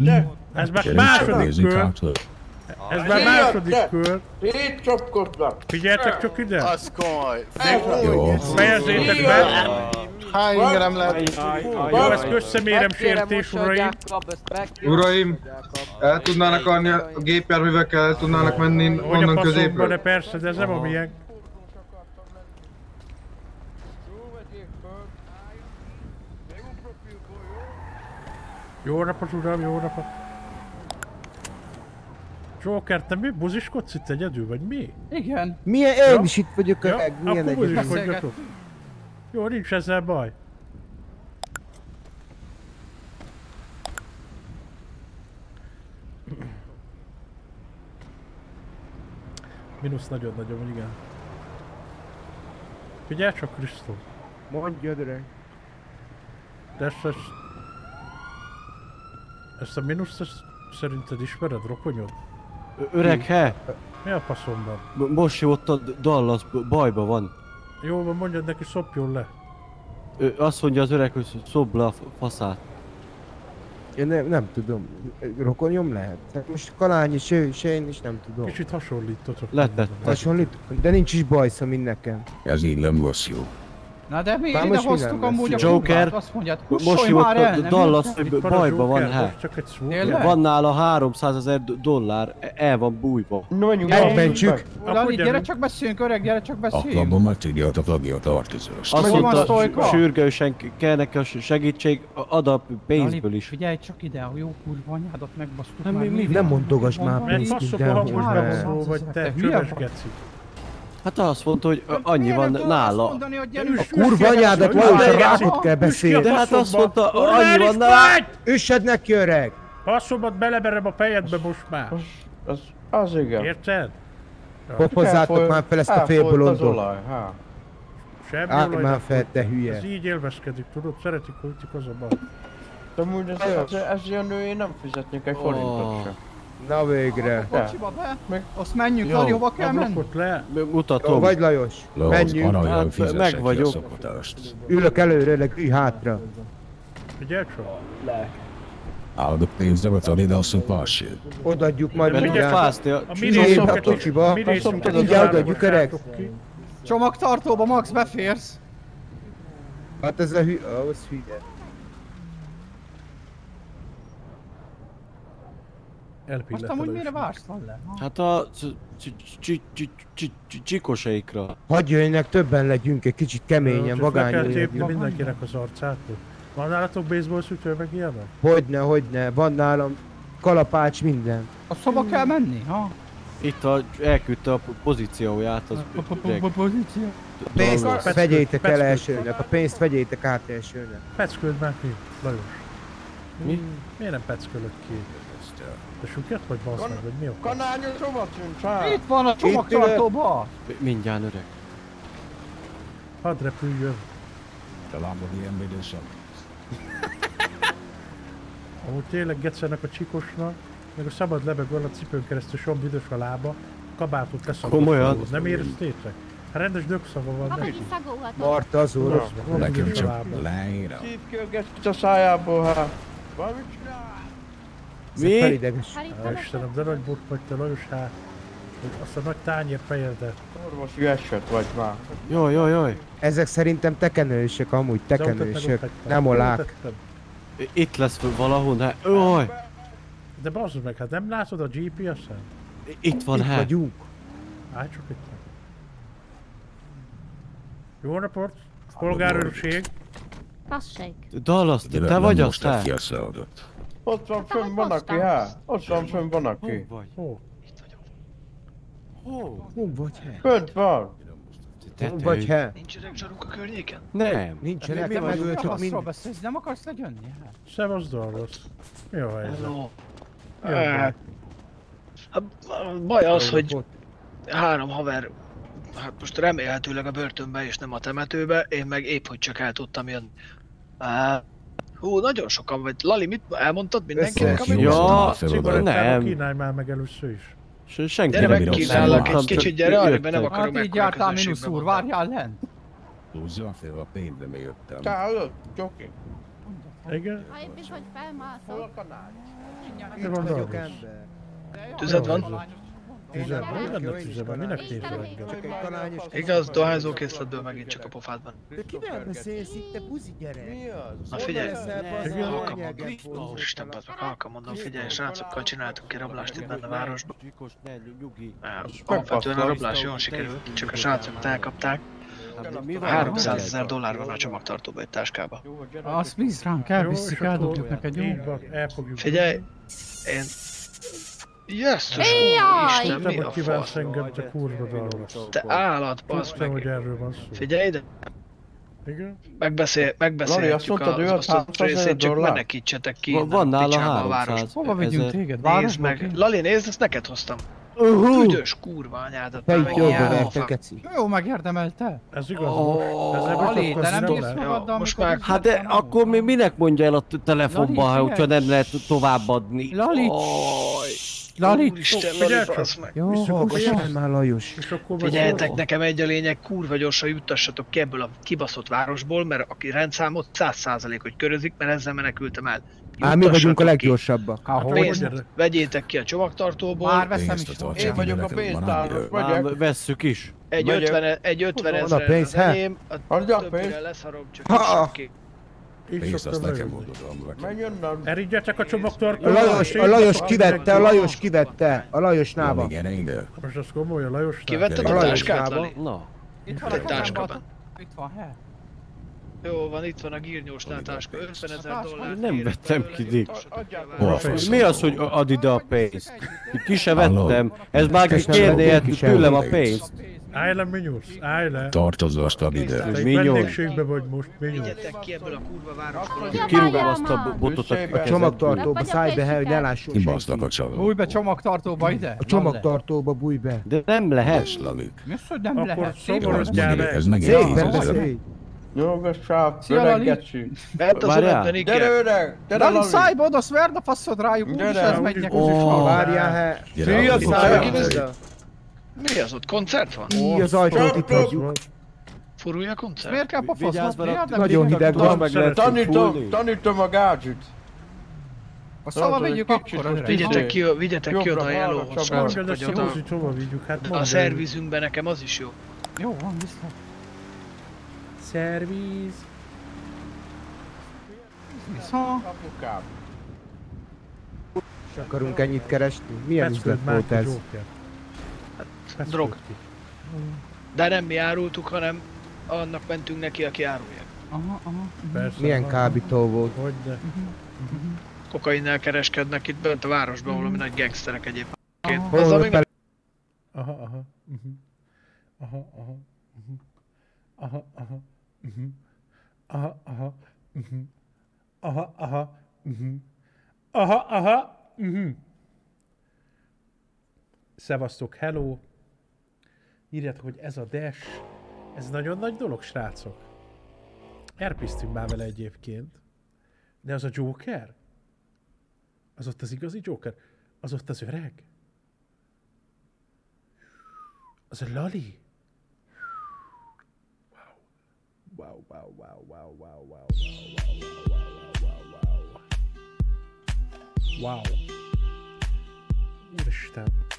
Ez már Gyerünk csak második kör. Ez már második kör. Itt csapkodnak! Figyeljetek csak ide! Az komoly. Jó. Fejezzétek be! Hány ingerem lehet? Jó, ezt összemérem sértés, uraim. Uraim, el tudnának adni a gépjárművekkel, el tudnának menni Hogy a onnan faszomban, de középről. persze, de ez nem a miénk. Jó napot, uram, jó napot. Joker, te mi buziskodsz itt egyedül, vagy mi? Igen. Milyen, Ja. én is itt vagyok, Ja, öreg, milyen akkor egyébként. buziskodjatok. Jó, nincs ezzel baj. Minusz nagyon nagyon, igen. Figyelj csak, Krisztó. Mondjad, öreg. De ezt, a mínuszt ezt szerinted ismered, rokonyod? Ö- Öreg, he? Mi a faszomban? Most jött a Dallas, bajba van. Jó, van mondjad neki, szopjon le. Ö, Azt mondja az öreg, hogy szobd le a faszát. Én nem, nem tudom. Rokonyom lehet? Hát most Kalányi, se, se én is nem tudom. Kicsit hasonlítotok. Letett. Hasonlít? De nincs is bajsza, mint nekem. Ez így nem lesz jó. Na de mi ide hoztuk nem amúgy a? Joker, azt mondjad, most jött már a el, Dallas, érted? hogy bajba van. Tényleg? Van nála 300 ezer dollár, e- el van bújva. Na menjünk Elmentsük. Lali, gyere csak beszéljünk, öreg, gyere csak A beszéljünk. klubban megtudja a tagja a tartozást. Azt mondta, sürgősen kell neki a segítség, ad a pénzből is. figyelj csak ide, a jó kurva anyádat megbasztuk Nem, már. Nem mondogass már Mert pénzt a mindenhol. hangos ne. bevonó vagy te, vagy? geci. Hát azt mondta, hogy annyi van nála. mondani, hogy üss- Kurva anyádat, a a faszomba. rákot kell a beszélni. De hát azt mondta, annyi van nála. Üssed neki, öreg! Faszomat beleverem a fejedbe most már. Az, az, igen. Érted? Elfolyt- már fel ezt a félbolondot. Semmi Állj már fel, te hülye. Ez így élvezkedik, tudod? Szeretik, hogy itt az a baj. De amúgy ez, ez, ez ilyen nő, én nem fizetnék egy forintot sem. Na végre. Kocsiba be, Meg- azt menjünk, Jó. Lali, hova A kell menni? le. Jó Mutatom. vagy Lajos? Lóz, Menjünk. Hát, meg a vagyok. szapotást. Ülök előre, ülj hátra. Figyelj csak. Állok pénzre, vagy adj ide a szopásért. Odaadjuk majd De Mert figyelj, ugye mindjárt. fáztél. A mi Csíp részünket a kocsiba. a Mindjárt odaadjuk, öreg. Csomagtartóba, Max, beférsz. Hát ez a hülye, ahhoz hülye. Most Elpillett amúgy mire vársz, Lali? Hát a csikosaikra. Hagyj jöjjenek, többen legyünk, egy kicsit keményen, Csak Le mindenkinek az arcát. Van nálatok baseball szütő, meg ilyenek? Hogyne, hogyne, van nálam kalapács, minden. A szoba kell menni, ha? Itt a, elküldte a pozícióját az öreg. Pozíció. A pénzt vegyétek el elsőnek, a pénzt vegyétek át elsőnek. Pecköld már ki, Lajos. Mi? Miért nem peckölök ki? Te suket vagy basz meg, vagy mi a? Kanányos hova tűnt, há? Itt van a csomagtartóba. Mindjárt öreg. Hadd repüljön. Talán van ilyen időszak. Amúgy tényleg gecenek a csikosnak, meg a szabad lebeg a cipőn keresztül son büdös a lába, kabátot leszakott. Komolyan? Nem éreztétek? Hát rendes dögszava van meg szagolhatod. Marta az. Van Nekem a csak leírom. Szívkörget a szájából, há. Valamit csinál. Mi? Felideges. Istenem, de nagy te, Lajos, hát. Azt a nagy tányér fejedet. Orvosi eset vagy már. Jaj, jaj, jaj. Ezek szerintem tekenősök, amúgy tekenősök, nem olák. Itt lesz valahol, hát. Jaj. De bazd meg, hát nem látod a GPS-en? Itt van, Itt hát. vagyunk. Állj csak itt. Jó napot! Polgárőrség! Passék. Dallas, te, De te nem vagy az, te? a szolgat. Ott van fönn, van aki, há. Ott van fönn, van aki. Hol vagy? Hó, Hol? Hol vagy he? Fönt van. Te, Hol te, vagy he? Nincsenek zsaruk a környéken? Nem. Nincsenek, Mi van? megöltök Tavaszról mind. beszélsz, nem akarsz lejönni? Hát. szevasz Dallas. Mi a helyzet? Hello. Baj? Hát, baj az, hogy három haver, hát most remélhetőleg a börtönbe és nem a temetőbe, én meg épp hogy csak el tudtam jönni. Hú, nagyon sokan vagy. Lali, mit elmondtad mindenkinek? Amit Ja, Cigarettába nem. kínálj már meg először is. Se- Senki Gyere nem meg, bírom kínálok szólni. egy kicsit, gyere arra, mert nem akarom Hát így jártál, minusz úr, várjál lent. Húzza fel a pénzre, még jöttem. Te hallod? Csoki. Igen? Ha épp is, hogy felmászok. Itt vagyok ember. Tüzed van? Tüzed van? Mi lenne tüzed van? Minek nézel engem? Igaz, dohányzókészletből megint csak a pofádban. De kivel beszélsz itt, te buzi gyerek? Mi az? Na figyelj, leszel, bazd Igen. meg, halkan anyáget mondom, fordulsz úristen, fel a- bazd meg, halkan mondom, figyelj, srácokkal csináltunk ki rablást itt benne a városban. Alapvetően a rablás jól sikerült, csak a srácokat elkapták. 300 ezer dollár van a csomagtartóba egy táskába. Azt bíz ránk, elvisszük, eldobjuk neked, jó? Figyelj, én... Jesszus, Jaj! Isten, mi a kívánsz engem, te kurva dalmas. Te állat, bazd Tudtam, hogy meg. erről van szó. Figyelj ide, Igen? megbeszél, Lali, azt megbeszélhetjük mondtad, ő az ad osztott 300 ezer részét, csak menekítsetek ki Van- van a nála picsába a 300 városba. Hova vigyünk téged? Nézd meg? Lali, nézd, ezt neked hoztam. Uhú. Büdös kurva anyádat. Te meg. Geci. Jó, megérdemelte. Ez igaz most. Ezzel Ali, de nem írsz magaddal, most így Hát de akkor mi minek mondja el a telefonba, ha hogyha nem lehet továbbadni? Lali! Lali! Úristen, Lali, bassz meg. Jó, hallgassál már Lajos. Figyeljetek, nekem egy a lényeg, kurva gyorsan juttassatok ki ebből a kibaszott városból, mert aki rendszámot 100% hogy körözik, mert ezzel menekültem el. Á, mi vagyunk a leggyorsabbak. Hát, A pénzt vegyétek ki a csomagtartóból, Már veszem is. Én vagyok a pénztáros, Már vagyok. vesszük is. egy megyek. 50, egy 50 Van a ezer pénz, az enyém, a Adja a többire pénzt. leszarom, csak ki. Pénzt azt nekem mondod, onnan. Elígyjátok a A csomagtartót. Lajos, a Lajos kivette, a Lajos kivette. A Lajos nába. Igen, engem. Most az komoly, a Lajos. Kivetted A a Lajos táskát, nába. Lali? Na. Itt van a táskában. Itt van, he? Jó van, itt van a gírnyósnál táska, 50 ezer dollár. Nem vettem ki, Dick. A Mi az, hogy add ide a pénzt? Ki se vettem. Ez már sem. tőlem a pénzt. Állj le, Minyusz, állj le. Tartozva azt a videót. Vendégségbe vagy most, Minyusz. ki ebből a kurva városból. Kirúgám azt a botot, a csomagtartóba szállj be, hogy ne lássuk senki. Kibasznak a csomagba. Bújj be csomagtartóba ide. A csomagtartóba bújj be. De nem lehet. Slavik. Mi az, hogy nem lehet? Akkor szomorodjál meg. Ez megint tízezer. Szépen Nyugodtság, öreggecsünk. Bent az öreg, gyere öreg! Gyere Lali! szállj be oda, szverd a faszod rájuk, úgyis ez megy nekünk is. Várjál, he! Szia, szállj! Mi az ott? Koncert van? Így az ajtót itt hagyjuk. Furulja a koncert? Miért kell pofasznak? Nagyon hideg van. meg. Tanítom, tanítom a gázsit. A szava vigyük akkor. Vigyetek ki, vigyetek ki oda a jelóhoz. Hogy oda hát a szervizünkbe nekem az is jó. Jó, van, viszlát. Szerviz. Viszont. Akarunk ennyit keresni? Milyen üzlet volt ez? Joker. Drog. ki. De nem mi árultuk, hanem annak mentünk neki, aki árulja. Aha, aha. Persze. Milyen aha. kábító volt? Hogyne. Kokainnel kereskednek itt bent a városban, valami nagy gangsterek egyébként. Hol Ez volt ami Aha, aha. mhm. Aha, aha. mhm. Aha, aha. mhm. Aha, aha. mhm. Aha, aha. mhm. Aha, aha. mhm. Szevasztok, hello. Írjátok, hogy ez a dash. Ez nagyon nagy dolog, srácok. Erpisztünk már vele egyébként. De az a Joker? Az ott az igazi Joker? Az ott az öreg? Az a Lali? Wow, wow, wow, wow, wow, wow, wow, wow, wow, wow, wow, wow. Wow. Úristen.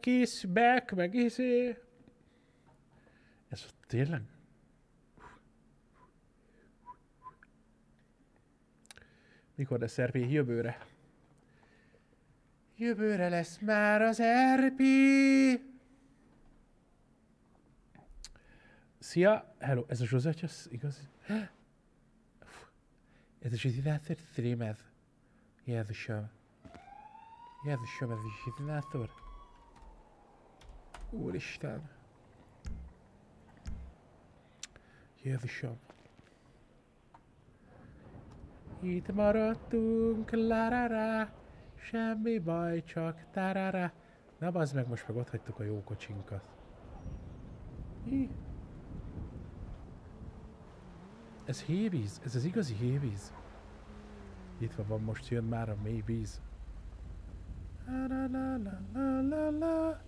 Kiss back, meg izé. Ez ott tényleg? Mikor lesz RP? Jövőre. Jövőre lesz már az RP. Szia, hello, ez a Zsuzsatya, igaz? Ez a zsidinátor streamed. Jézusom. Jézusom, ez a zsidinátor. Úristen. Jézusom. Itt maradtunk, larara, semmi baj, csak tarara. Na bazd meg, most meg ott hagytuk a jó kocsinkat. Hi. Ez hévíz, ez az igazi hévíz. Itt van, most jön már a mély víz. La la la la la. La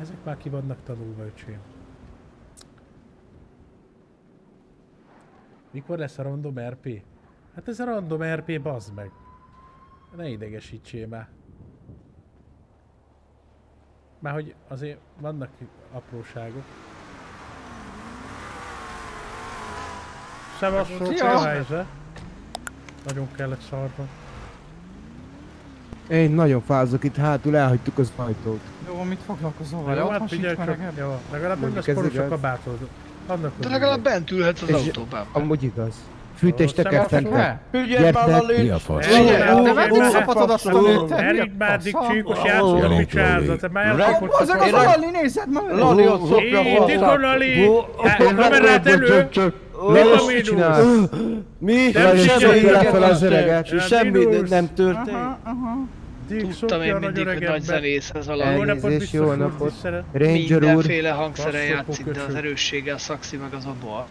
Ezek már ki vannak tanulva, öcsém. Mikor lesz a random RP? Hát ez a random RP, bazd meg. Ne idegesítsél már. Már hogy azért vannak apróságok. Szevasztok, Szia! A? Nagyon kellett szarba. Én nagyon fázok itt hátul, elhagytuk az ajtót. Jó, mit foglalkozol Jó, vele? Otthon hát figyelj csak, jó, legalább nem lesz poros a kabátod. Annak De legalább bent ülhetsz az És autóban. Amúgy igaz. Fűtés Jó, teket szevasztok. fente. Figyelj már, Lali! Mi a fasz? De vedd a szapatod azt a te Erik a már fasz? csíkos játszol, mit csinálsz? Te már Re- elkapott Az az a Lali, nézed meg! Lali ott szopja a Lali! Hát, Kamerát elő! A mit csinálsz? Mi? Nem le fel az Nem öreget. történt. Semmi Minusz. nem történt. Aha, aha. Dick Tudtam én a nagy mindig, hogy nagy Jó valami. napot, Elnézést, jó napot. Ranger úr. Mindenféle hangszeren Basszok, játszik, de az erőssége a szaxi meg az a bal.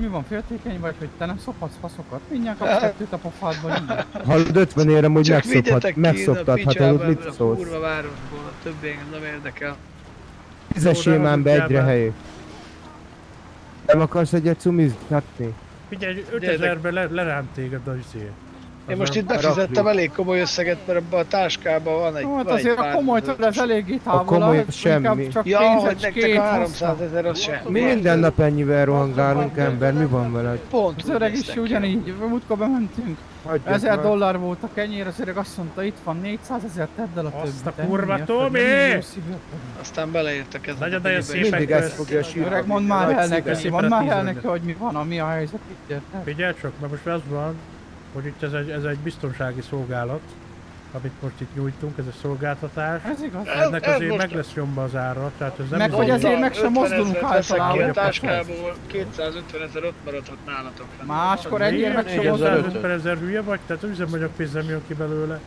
Mi van, féltékeny vagy, hogy te nem szophatsz faszokat? Mindjárt kapsz kettőt a pofádba, mindjárt. Hallod, 50 érem, hogy megszophat, megszoptathatod, picsába mit szólsz? kurva városból, a többi engem nem érdekel. Fizesél már be egyre helyét. Nem akarsz egyet cumizni? Figyelj, 5000-ben le, leránt téged a izé. Én most Az itt a- befizettem elég komoly összeget, mert abban a táskában van egy... Hát van egy azért a pár komolytól ez eléggé távol komoly áll, semmi. csak Ja, hogy nektek a hoztam. 300 ezer az semmi. Mi minden nap ennyivel rohangálunk ember, mi van veled? Pont Az öreg is ugyanígy, múltkor bementünk. Ezer dollár volt a kenyér, az öreg azt mondta, itt van 400 ezer, tedd el a többit. Azt a kurva, Tomi! a. Aztán beleértek ezzel. Nagyon-nagyon szépen Mindig ezt fogja a sírni. Öreg, mondd már el neki, mondd már a el neki, hogy mi van, ami a helyzet itt, érted? Figyelj csak, mert most az van, hogy itt ez egy, ez egy biztonsági szolgálat, amit most itt nyújtunk, ez egy szolgáltatás. Ez igaz. Ennek ez azért most- meg lesz nyomva az ára, tehát ez nem Meg hogy a- ezért meg sem 50 mozdulunk veszek ki általában. a táskából, 250 ezer ott maradhat nálatok. Máskor ennyiért meg sem mozdulunk. 150 ezer hülye vagy, tehát üzemanyagpénz nem jön ki belőle.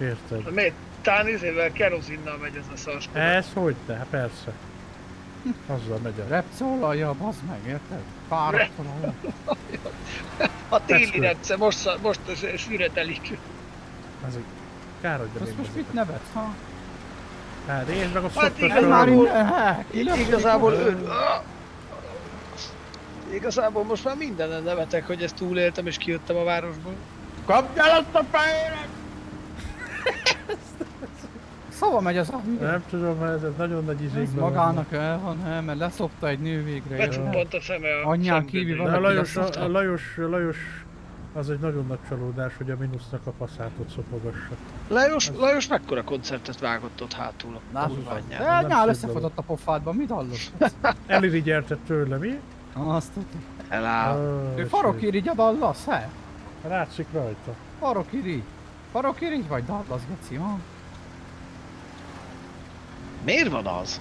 Érted? Miért? Tán izével kerozinnal megy ez a szarskoda. Ez hogy te? Hát persze. Azzal megy el. Repcolajja, bazd meg, érted? Fáradt olajja. A téli repce most, most süretelik. Az egy... Kár, hogy Azt én most mit nevetsz, ha? Hát nézd meg a Hát már fel. innen, hát, Igazából ön... Igazából most már mindenen nevetek, hogy ezt túléltem és kijöttem a városból. Kapjál azt a fehéret! Szóval megy az a hülye. Nem tudom, mert ez, ez nagyon nagy Ez izékben magának el van, el, mert leszopta egy nő végre. érted? Becsupant a szeme a Anyján kívül van, a Lajos, leszopta. a Lajos, Lajos, az egy nagyon nagy csalódás, hogy a mínusznak a faszátot szopogassa. Lajos, Lajos mekkora koncertet vágott ott hátul a Lássuk. kurva anyján. De nyál összefogyott a pofádba, mit hallott? Elirigyelted tőle, mi? Azt tudod. Eláll. Ő farokirigy a Dallas, he? Látszik rajta. Farokirigy. Farokirigy vagy Dallas, geci, ha? Miért van az,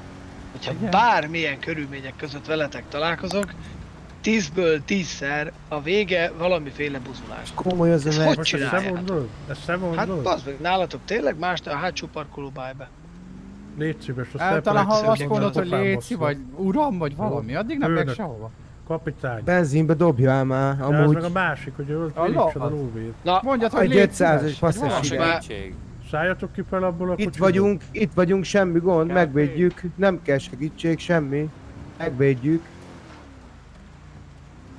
hogyha Igen. bármilyen körülmények között veletek találkozok, tízből tízszer a vége valamiféle buzulás. Komoly az a Ezt meg. hogy Most ezt csináljátok? mondod? Ezt Hát mondod? bazd meg, nálatok tényleg más, a hátsó parkolóba állj be. Légy szíves, azt Általán, ha azt mondod, hogy léci, vagy uram, vagy valami, addig nem megy Főnök. sehova. Kapitány. Benzinbe dobjál már, De az meg a amúgy. másik, hogy ő A a lóvét. Na, Mondjad, hogy Egy légy 500 szíves, és passzes Szálljatok ki fel abból a Itt kocsiból. vagyunk, itt vagyunk, semmi gond, megvédjük, nem kell segítség, semmi. Megvédjük.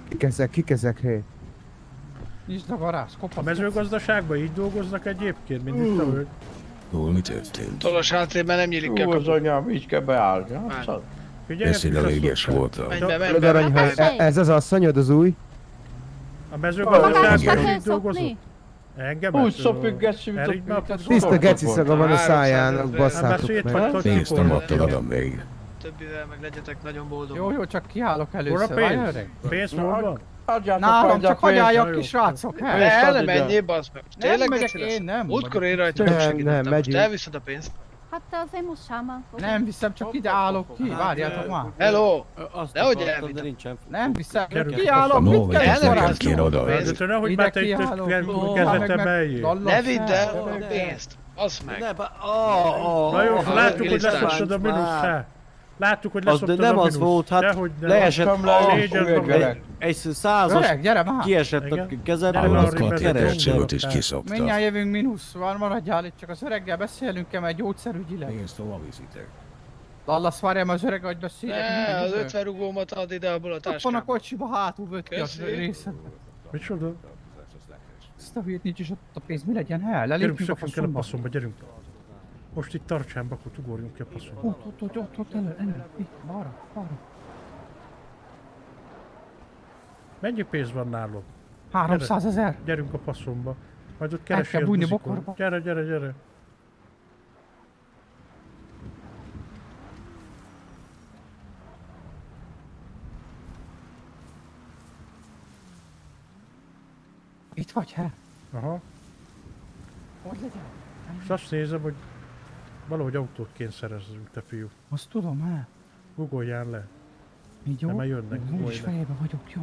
Kik ezek, kik ezek, hé? Nyisd a garázs, A kopasz. mezőgazdaságban így dolgoznak egyébként, mint itt a. Túl mi történt? Tolos hátrében nem nyílik ki a az anyám, így kell beállni. ide léges voltam. Menj be, menj Tudod, be, aranyhaj, menj be. ez az asszonyod, az új? A mezőgazdaságban így dolgozott? Engem? Úgy geci, mint Tiszta geci szaga van a 300 szájának, basszátok Hát, meg. Pénzt nem adtad adom még. Többivel meg legyetek nagyon boldog. Jó, jó, csak kiállok Hol a először, várj pénz? öreg. Pénz hol van? Adjátok Nálam csak hagyjáljak ki, srácok, add nem ide. menjél, bazd meg. Nem Tényleg megyek geci lesz? én, nem. Múltkor én rajta Nem, nem nem, segítettem, most elviszed a pénzt. Hát te azért most sámán fogod. Nem viszem, csak ide állok ki, várjátok már. Hello! Azt de nincsen. Nem viszem, kiállok, mit kell kell kéne oda. De te nehogy már te itt kiállok. Ó, kezdete meg beljél. Dallas, Ne vidd el a pénzt! Az meg! Na jó, látjuk, hogy leszoktad a mínusz, he? Láttuk, hogy Az nem a az volt, hát Dehogy nem. leesett a... négyed egy, százas, Öreg, gyere már! kiesett a Igen. kezedből, Larry, keresett. vezet, Mindjárt jövünk mínusz, van maradjál itt, csak az öreggel beszélünk kell, mert gyógyszerügyileg. Igen, szóval viszitek. Dallas, várjál, mert az öreg, hogy beszélek. Ne, az. 50 rugómat add ide abból a Ott van a táskába. kocsiba, hátul vett ki a részedbe. Micsoda? Ezt a hülyét nincs is ott a pénz, mi legyen? Hell, Gyerünk, lelépjünk a szökjünk el a faszomba. gyerünk. Most itt tartsán bakot, ugorjunk ki a passzomba. Ott, ott, ott, ott, ott, elő, elő, itt, balra, balra. Mennyi pénz van nálad? 300 Gyere, ezer. Gyerünk a passzomba. Majd ott a bújni bokorba. Gyere, gyere, gyere. Itt vagy, he? Aha. Hogy legyen? És azt nézem, hogy valahogy autót kéne szerezzünk, te fiú. Azt tudom, he? Ugorjál le. Így jó? Nem, jönnek, ugorj is le. fejébe vagyok, jó?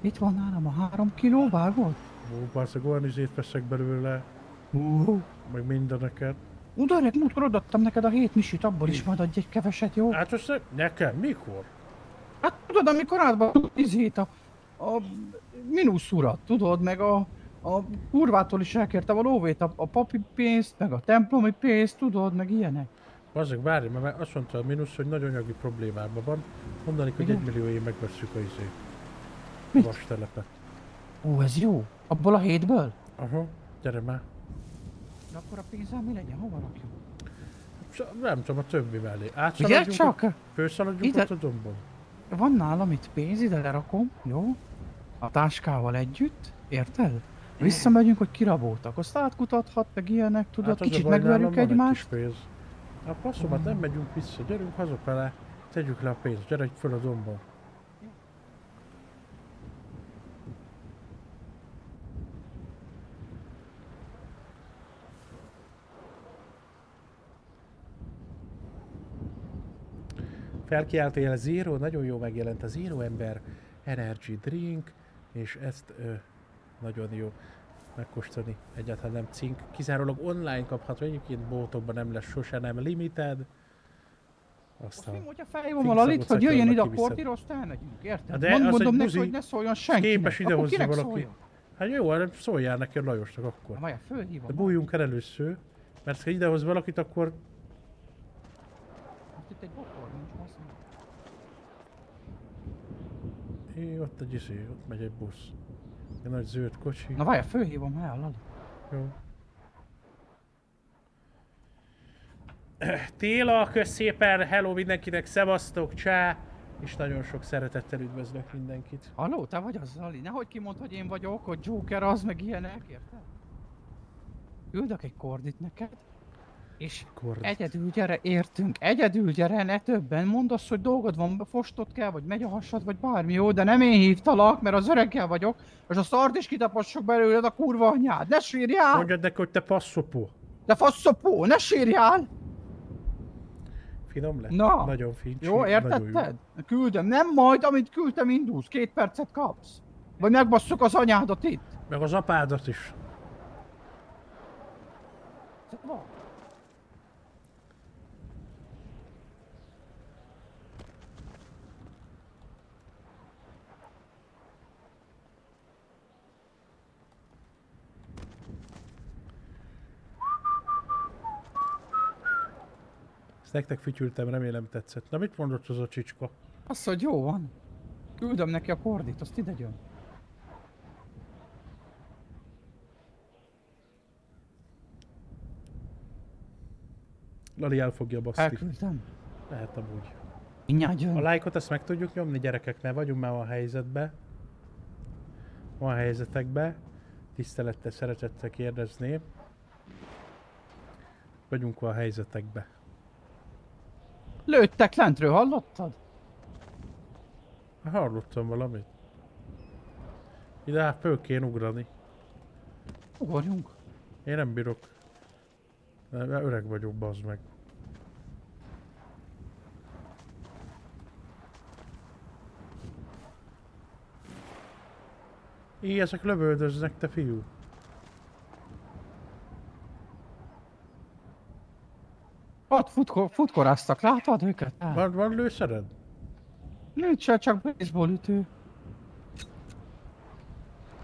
Itt van nálam a három kiló, vágod? Ó, persze olyan izét veszek belőle. Uh. Meg mindeneket. Uda, öreg, múltkor odaadtam neked a hét misit, abból is majd adj egy keveset, jó? Hát azt ne- nekem, mikor? Hát tudod, amikor átba izét a, a mínusz urat, tudod, meg a, a kurvától is elkértem a lóvét, a, a papi pénzt, meg a templomi pénzt, tudod, meg ilyenek. Bazzeg, várj, mert azt mondta a mínusz, hogy nagyon anyagi problémában van. Mondanik, hogy Igen? egy millió év megveszük a izét. A Mit? vas telepet. Ó, ez jó. Abból a hétből? Aha, gyere már. De akkor a pénzem mi legyen? Hova rakjuk? Nem tudom, a többi mellé. Ugye Átszaladjunk, csak? a- főszaladjunk Ide- ott a dombon. Van nálam itt pénz, ide lerakom, jó? A táskával együtt, érted? Visszamegyünk, hogy kiraboltak, azt átkutathat, meg ilyenek, tudod, Hát kicsit megverjük egy egymást. pénz. A passzomat nem megyünk vissza, gyerünk hazafele, tegyük le a pénzt, gyere föl a dombon. Felkiáltójel Zero, nagyon jó megjelent a Zero ember, Energy Drink, és ezt ö, nagyon jó megkóstolni. Egyáltalán nem cink. Kizárólag online kapható, egyébként boltokban nem lesz sose nem limited. Aztán... Hogyha felhívom a Lalit, hogy jöjjön ide a portíró, azt elmegyünk, érted? Hát de Mond, az mondom neki, hogy ne szóljon És senkinek. Képes ide hozni valaki. szóljon? Hát jó, hát szóljál neki a Lajosnak akkor. Na, várjál, fölhívom. De bújjunk el először, mert ha idehoz valakit, akkor Most Itt egy bokor nincs, basz. É, ott egy izé, ott megy egy busz. Egy nagy zöld kocsi. Na várjál, fölhívom el, Lali. Jó. Téla, kösz szépen, hello mindenkinek, szevasztok, csá! És nagyon sok szeretettel üdvözlök mindenkit. Halló, te vagy az, Lali? Nehogy kimond, hogy én vagyok, hogy Joker az, meg ilyenek, érted? Küldök egy kordit neked, és Kord. egyedül gyere, értünk, egyedül gyere, ne többen. Mondd azt, hogy dolgod van, fostot kell, vagy megy a hasad, vagy bármi jó, de nem én hívtalak, mert az öreggel vagyok, és a szart is kitapassok belőled a kurva anyád. Ne sírjál! Mondjad neki, hogy te passzopó. De faszopó, ne sírjál! Finom lett? Na, Nagyon fincsi. Jó, nagyon értetted? Küldöm, nem majd, amit küldtem, indulsz, két percet kapsz. Vagy megbasszuk az anyádat itt. Meg az apádat is. Ezt nektek fütyültem, remélem tetszett. Na mit mondott az a csicska? Azt, hogy jó van. Küldöm neki a kordit, azt ide jön. Lali el fogja baszti. Elküldtem. Lehet amúgy. Mindjárt jön. A lájkot ezt meg tudjuk nyomni, gyerekek, ne vagyunk már a helyzetbe. Van helyzetekbe. Tisztelettel, szeretettel kérdezném. Vagyunk a helyzetekbe. Lőttek lentről, hallottad? Hallottam valamit. Ide hát föl kéne ugrani. Ugorjunk. Én nem bírok. Nem, Öreg vagyok, bazd meg. Így ezek lövöldöznek, te fiú. Ott futkor, futkoráztak, látod őket? Van, van lőszered? Nincs csak baseball ütő.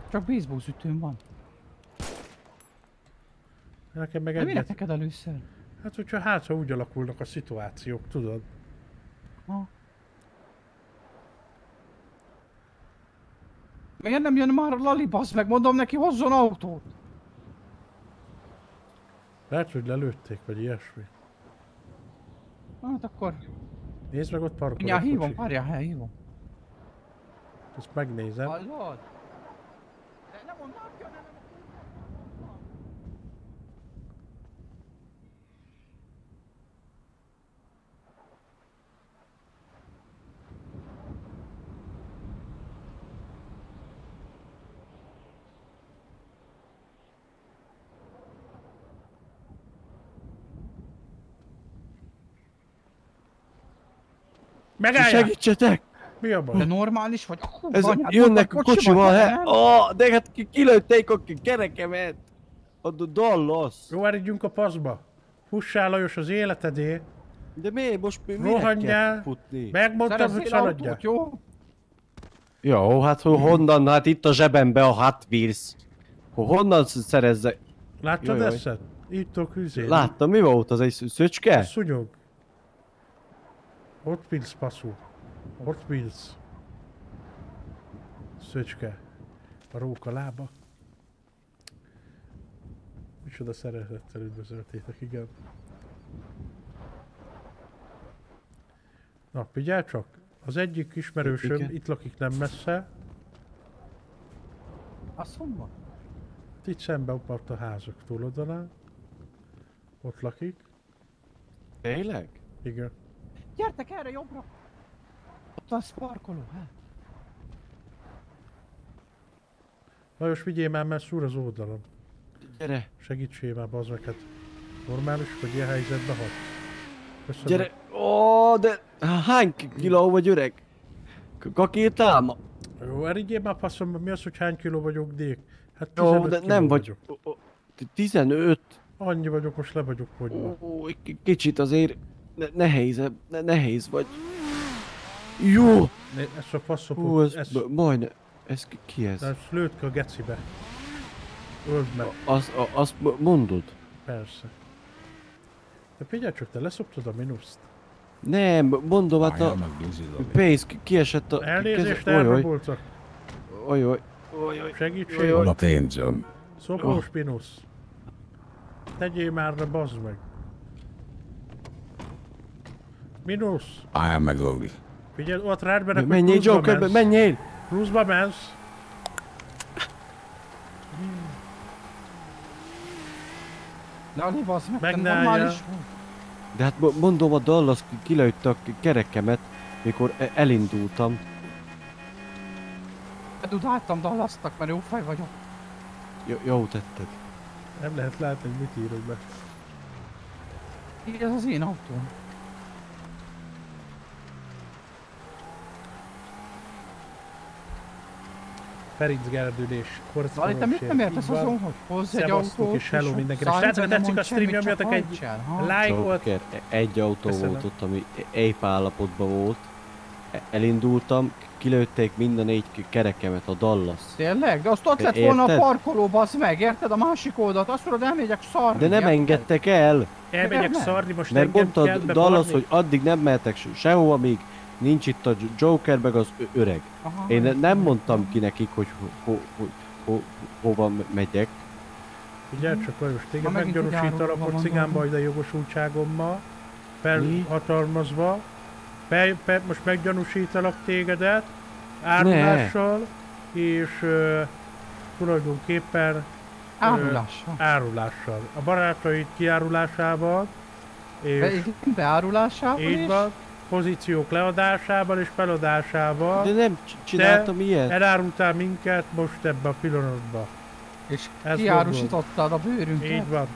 Csak baseball ütőm van. Nekem meg De minek egyet. neked először? Hát, hogyha hát, ha úgy alakulnak a szituációk, tudod. Ha. Miért nem jön már a Lali, bazd meg, mondom neki, hozzon autót. Lehet, hogy lelőtték, vagy ilyesmi. Hát akkor... Nézd meg ott parkol. Mindjárt hívom, várjál, hely, hívom. Ezt megnézem. Hallod? Megállj! Segítsetek! Mi a baj? De normális vagy? Hú, Ez anyád, jönnek a kocsival, he? Ó, de hát ki- kilőtték a kerekemet. A Dallas. Jó, eredjünk a paszba. Fussál Lajos az életedé. De miért most mi, Rohanjál. futni? Megmondtam, hogy szaladjál. jó? Jó, hát ho- honnan? Hát itt a zsebembe a Hot Wheels. Ho- Honnan sz- szerezze? Láttad ezt? Itt a küzé. Láttam, mi volt az egy szöcske? Szúnyog. Hot Wheels passzú. Szöcske. A róka lába. Micsoda szeretettel üdvözöltétek, igen. Na, figyelj csak! Az egyik ismerősöm Igen. itt lakik nem messze, Azt mondom. itt szembe ott a házak túloldalán. Ott lakik. Tényleg? Igen. Gyertek erre jobbra! Ott van sparkoló, hát. Lajos, vigyél már, mert szúr az oldalon. Gyere. Segítsél már, bazd meg, hát normális, hogy ilyen helyzetbe hat. Köszönöm. Gyere! Ó, de hány ki- kiló vagy öreg? K- Kakírtál Jó, erigyél már passzom, mi az, hogy hány kiló vagyok, Dék? Hát Jó, 15 de kiló nem vagy... Vagyok. Ó, ó, 15? Annyi vagyok, most le vagyok fogyva. Ó, kicsit azért ne, nehéz, ne, nehéz vagy. Jó! Ne, ez a faszopot, Hú, ez, ez, ez... majdnem... Ez ki, ki ez? ez lőtt a gecibe. Öld meg. Azt, a- azt m- mondod? Persze. De figyelj csak, te leszoptad a minuszt. Nem, mondom, hát a... Pénz ki- kiesett a... Elnézést, elraboltak. Oly, oly. Segítség. Oly. a pénzem? Szopós minusz. Tegyél már le, bazd meg. Minusz. I am McLovey. Figyelj, ott rád benek, Menjél, pluszba Joker, mensz. menjél! Pluszba mensz. Lali, meg, normális vagy? De hát mo- mondom, a Dallas ki- kilőtte a kerekemet, mikor e- elindultam. Bedudáltam Dallasnak, mert jó fej vagyok. Jó, jó tetted. Nem lehet látni, hogy mit írok be. Így ez az én autóm. Ferinc Gerdülés. Lali, te mit nem értesz azon, hogy hozz egy autót, és hello mindenkinek. Srácok, tetszik a stream, nyomjatok egy lájkot. Egy autó Köszönöm. volt ott, ami épp állapotban volt. Elindultam, kilőtték minden négy k- kerekemet, a Dallas. Tényleg? De azt ott lett Érted? volna a parkolóba, az meg, érted? A másik oldalt, azt mondod, elmegyek szarni. De nem érted? engedtek el! Elmegyek Nem. szarni, most Mert mondta a Dallas, hogy addig nem mehetek se- sehova, míg nincs itt a Joker meg az öreg. Aha. Én ne- nem mondtam ki nekik, hogy ho, ho, ho, ho, hova me- megyek. Figyelj csak, Lajos, téged meggyanúsítalak a van cigánbajda jogosultságommal, felhatalmazva, pe, pe, most meggyanúsítalak tégedet, árulással, és ö, tulajdonképpen ö, Árulással. árulással. A barátaid kiárulásával, és beárulásával így is. van, pozíciók leadásával és feladásával. De nem csináltam te ilyet. elárultál minket most ebbe a pillanatba. És Ezt kiárusítottad a bőrünket. Így van.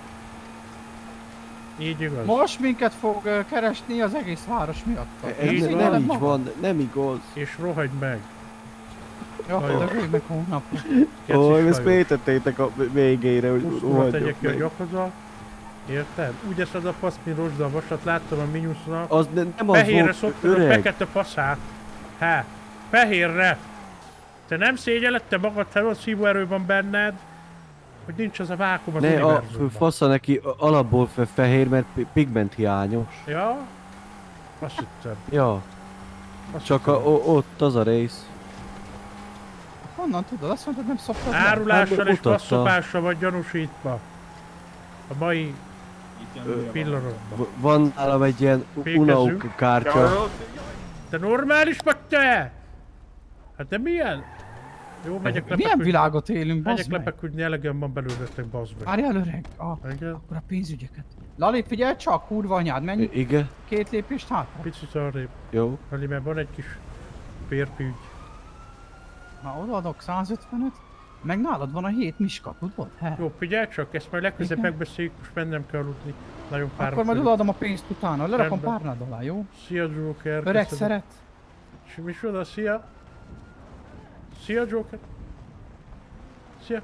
Így igaz. Most minket fog keresni az egész város miatt. Ez Így nem, van. nem így van, nem igaz. És rohagy meg. Ja, de meg hónapra. Ó, ezt hajó. mélyítettétek a végére, hogy Pusztúra rohadjak tegyek ki a meg. Érted? Úgy eszed a paszt, mint rozsda vasat, láttam a minusznak. Az ne, nem az Fehérre szoktad a fekete faszát. Há, fehérre. Te nem szégyelled, te magad felott szívóerő van benned, hogy nincs az a vákum az Ne, a fasza neki alapból fe- fehér, mert pi- pigment hiányos. Ja? Azt hittem. Ja. Azt Csak a, o, ott az a rész. Honnan tudod? Azt mondtad, nem szoktad? Árulással Hát, és passzopással vagy gyanúsítva. A mai pillanatban. Van nálam egy ilyen Fékezünk. UNAU kártya. Te normális vagy te? Hát de milyen? Jó, megyek Milyen lepeküdni. világot élünk, Megyek bazd meg? lepeküdni, elegem van belőletek, bazd meg. Várjál öreg, ah, Igen? akkor a pénzügyeket. Lali, figyelj csak, kurva anyád, menj Igen, két lépést hátra. Picit arrébb. jó. Lali, mert van egy kis férfiügy. Na, odaadok 155, meg nálad van a hét miska, tudod? He? Jó, figyelj csak, ezt majd legközelebb megbeszéljük, most mennem kell aludni. Nagyon páros Akkor majd odaadom a pénzt utána, lerakom párnád alá, jó? Szia Joker. Öreg szeret. És mi soda, szia. Szia Joker. Szia.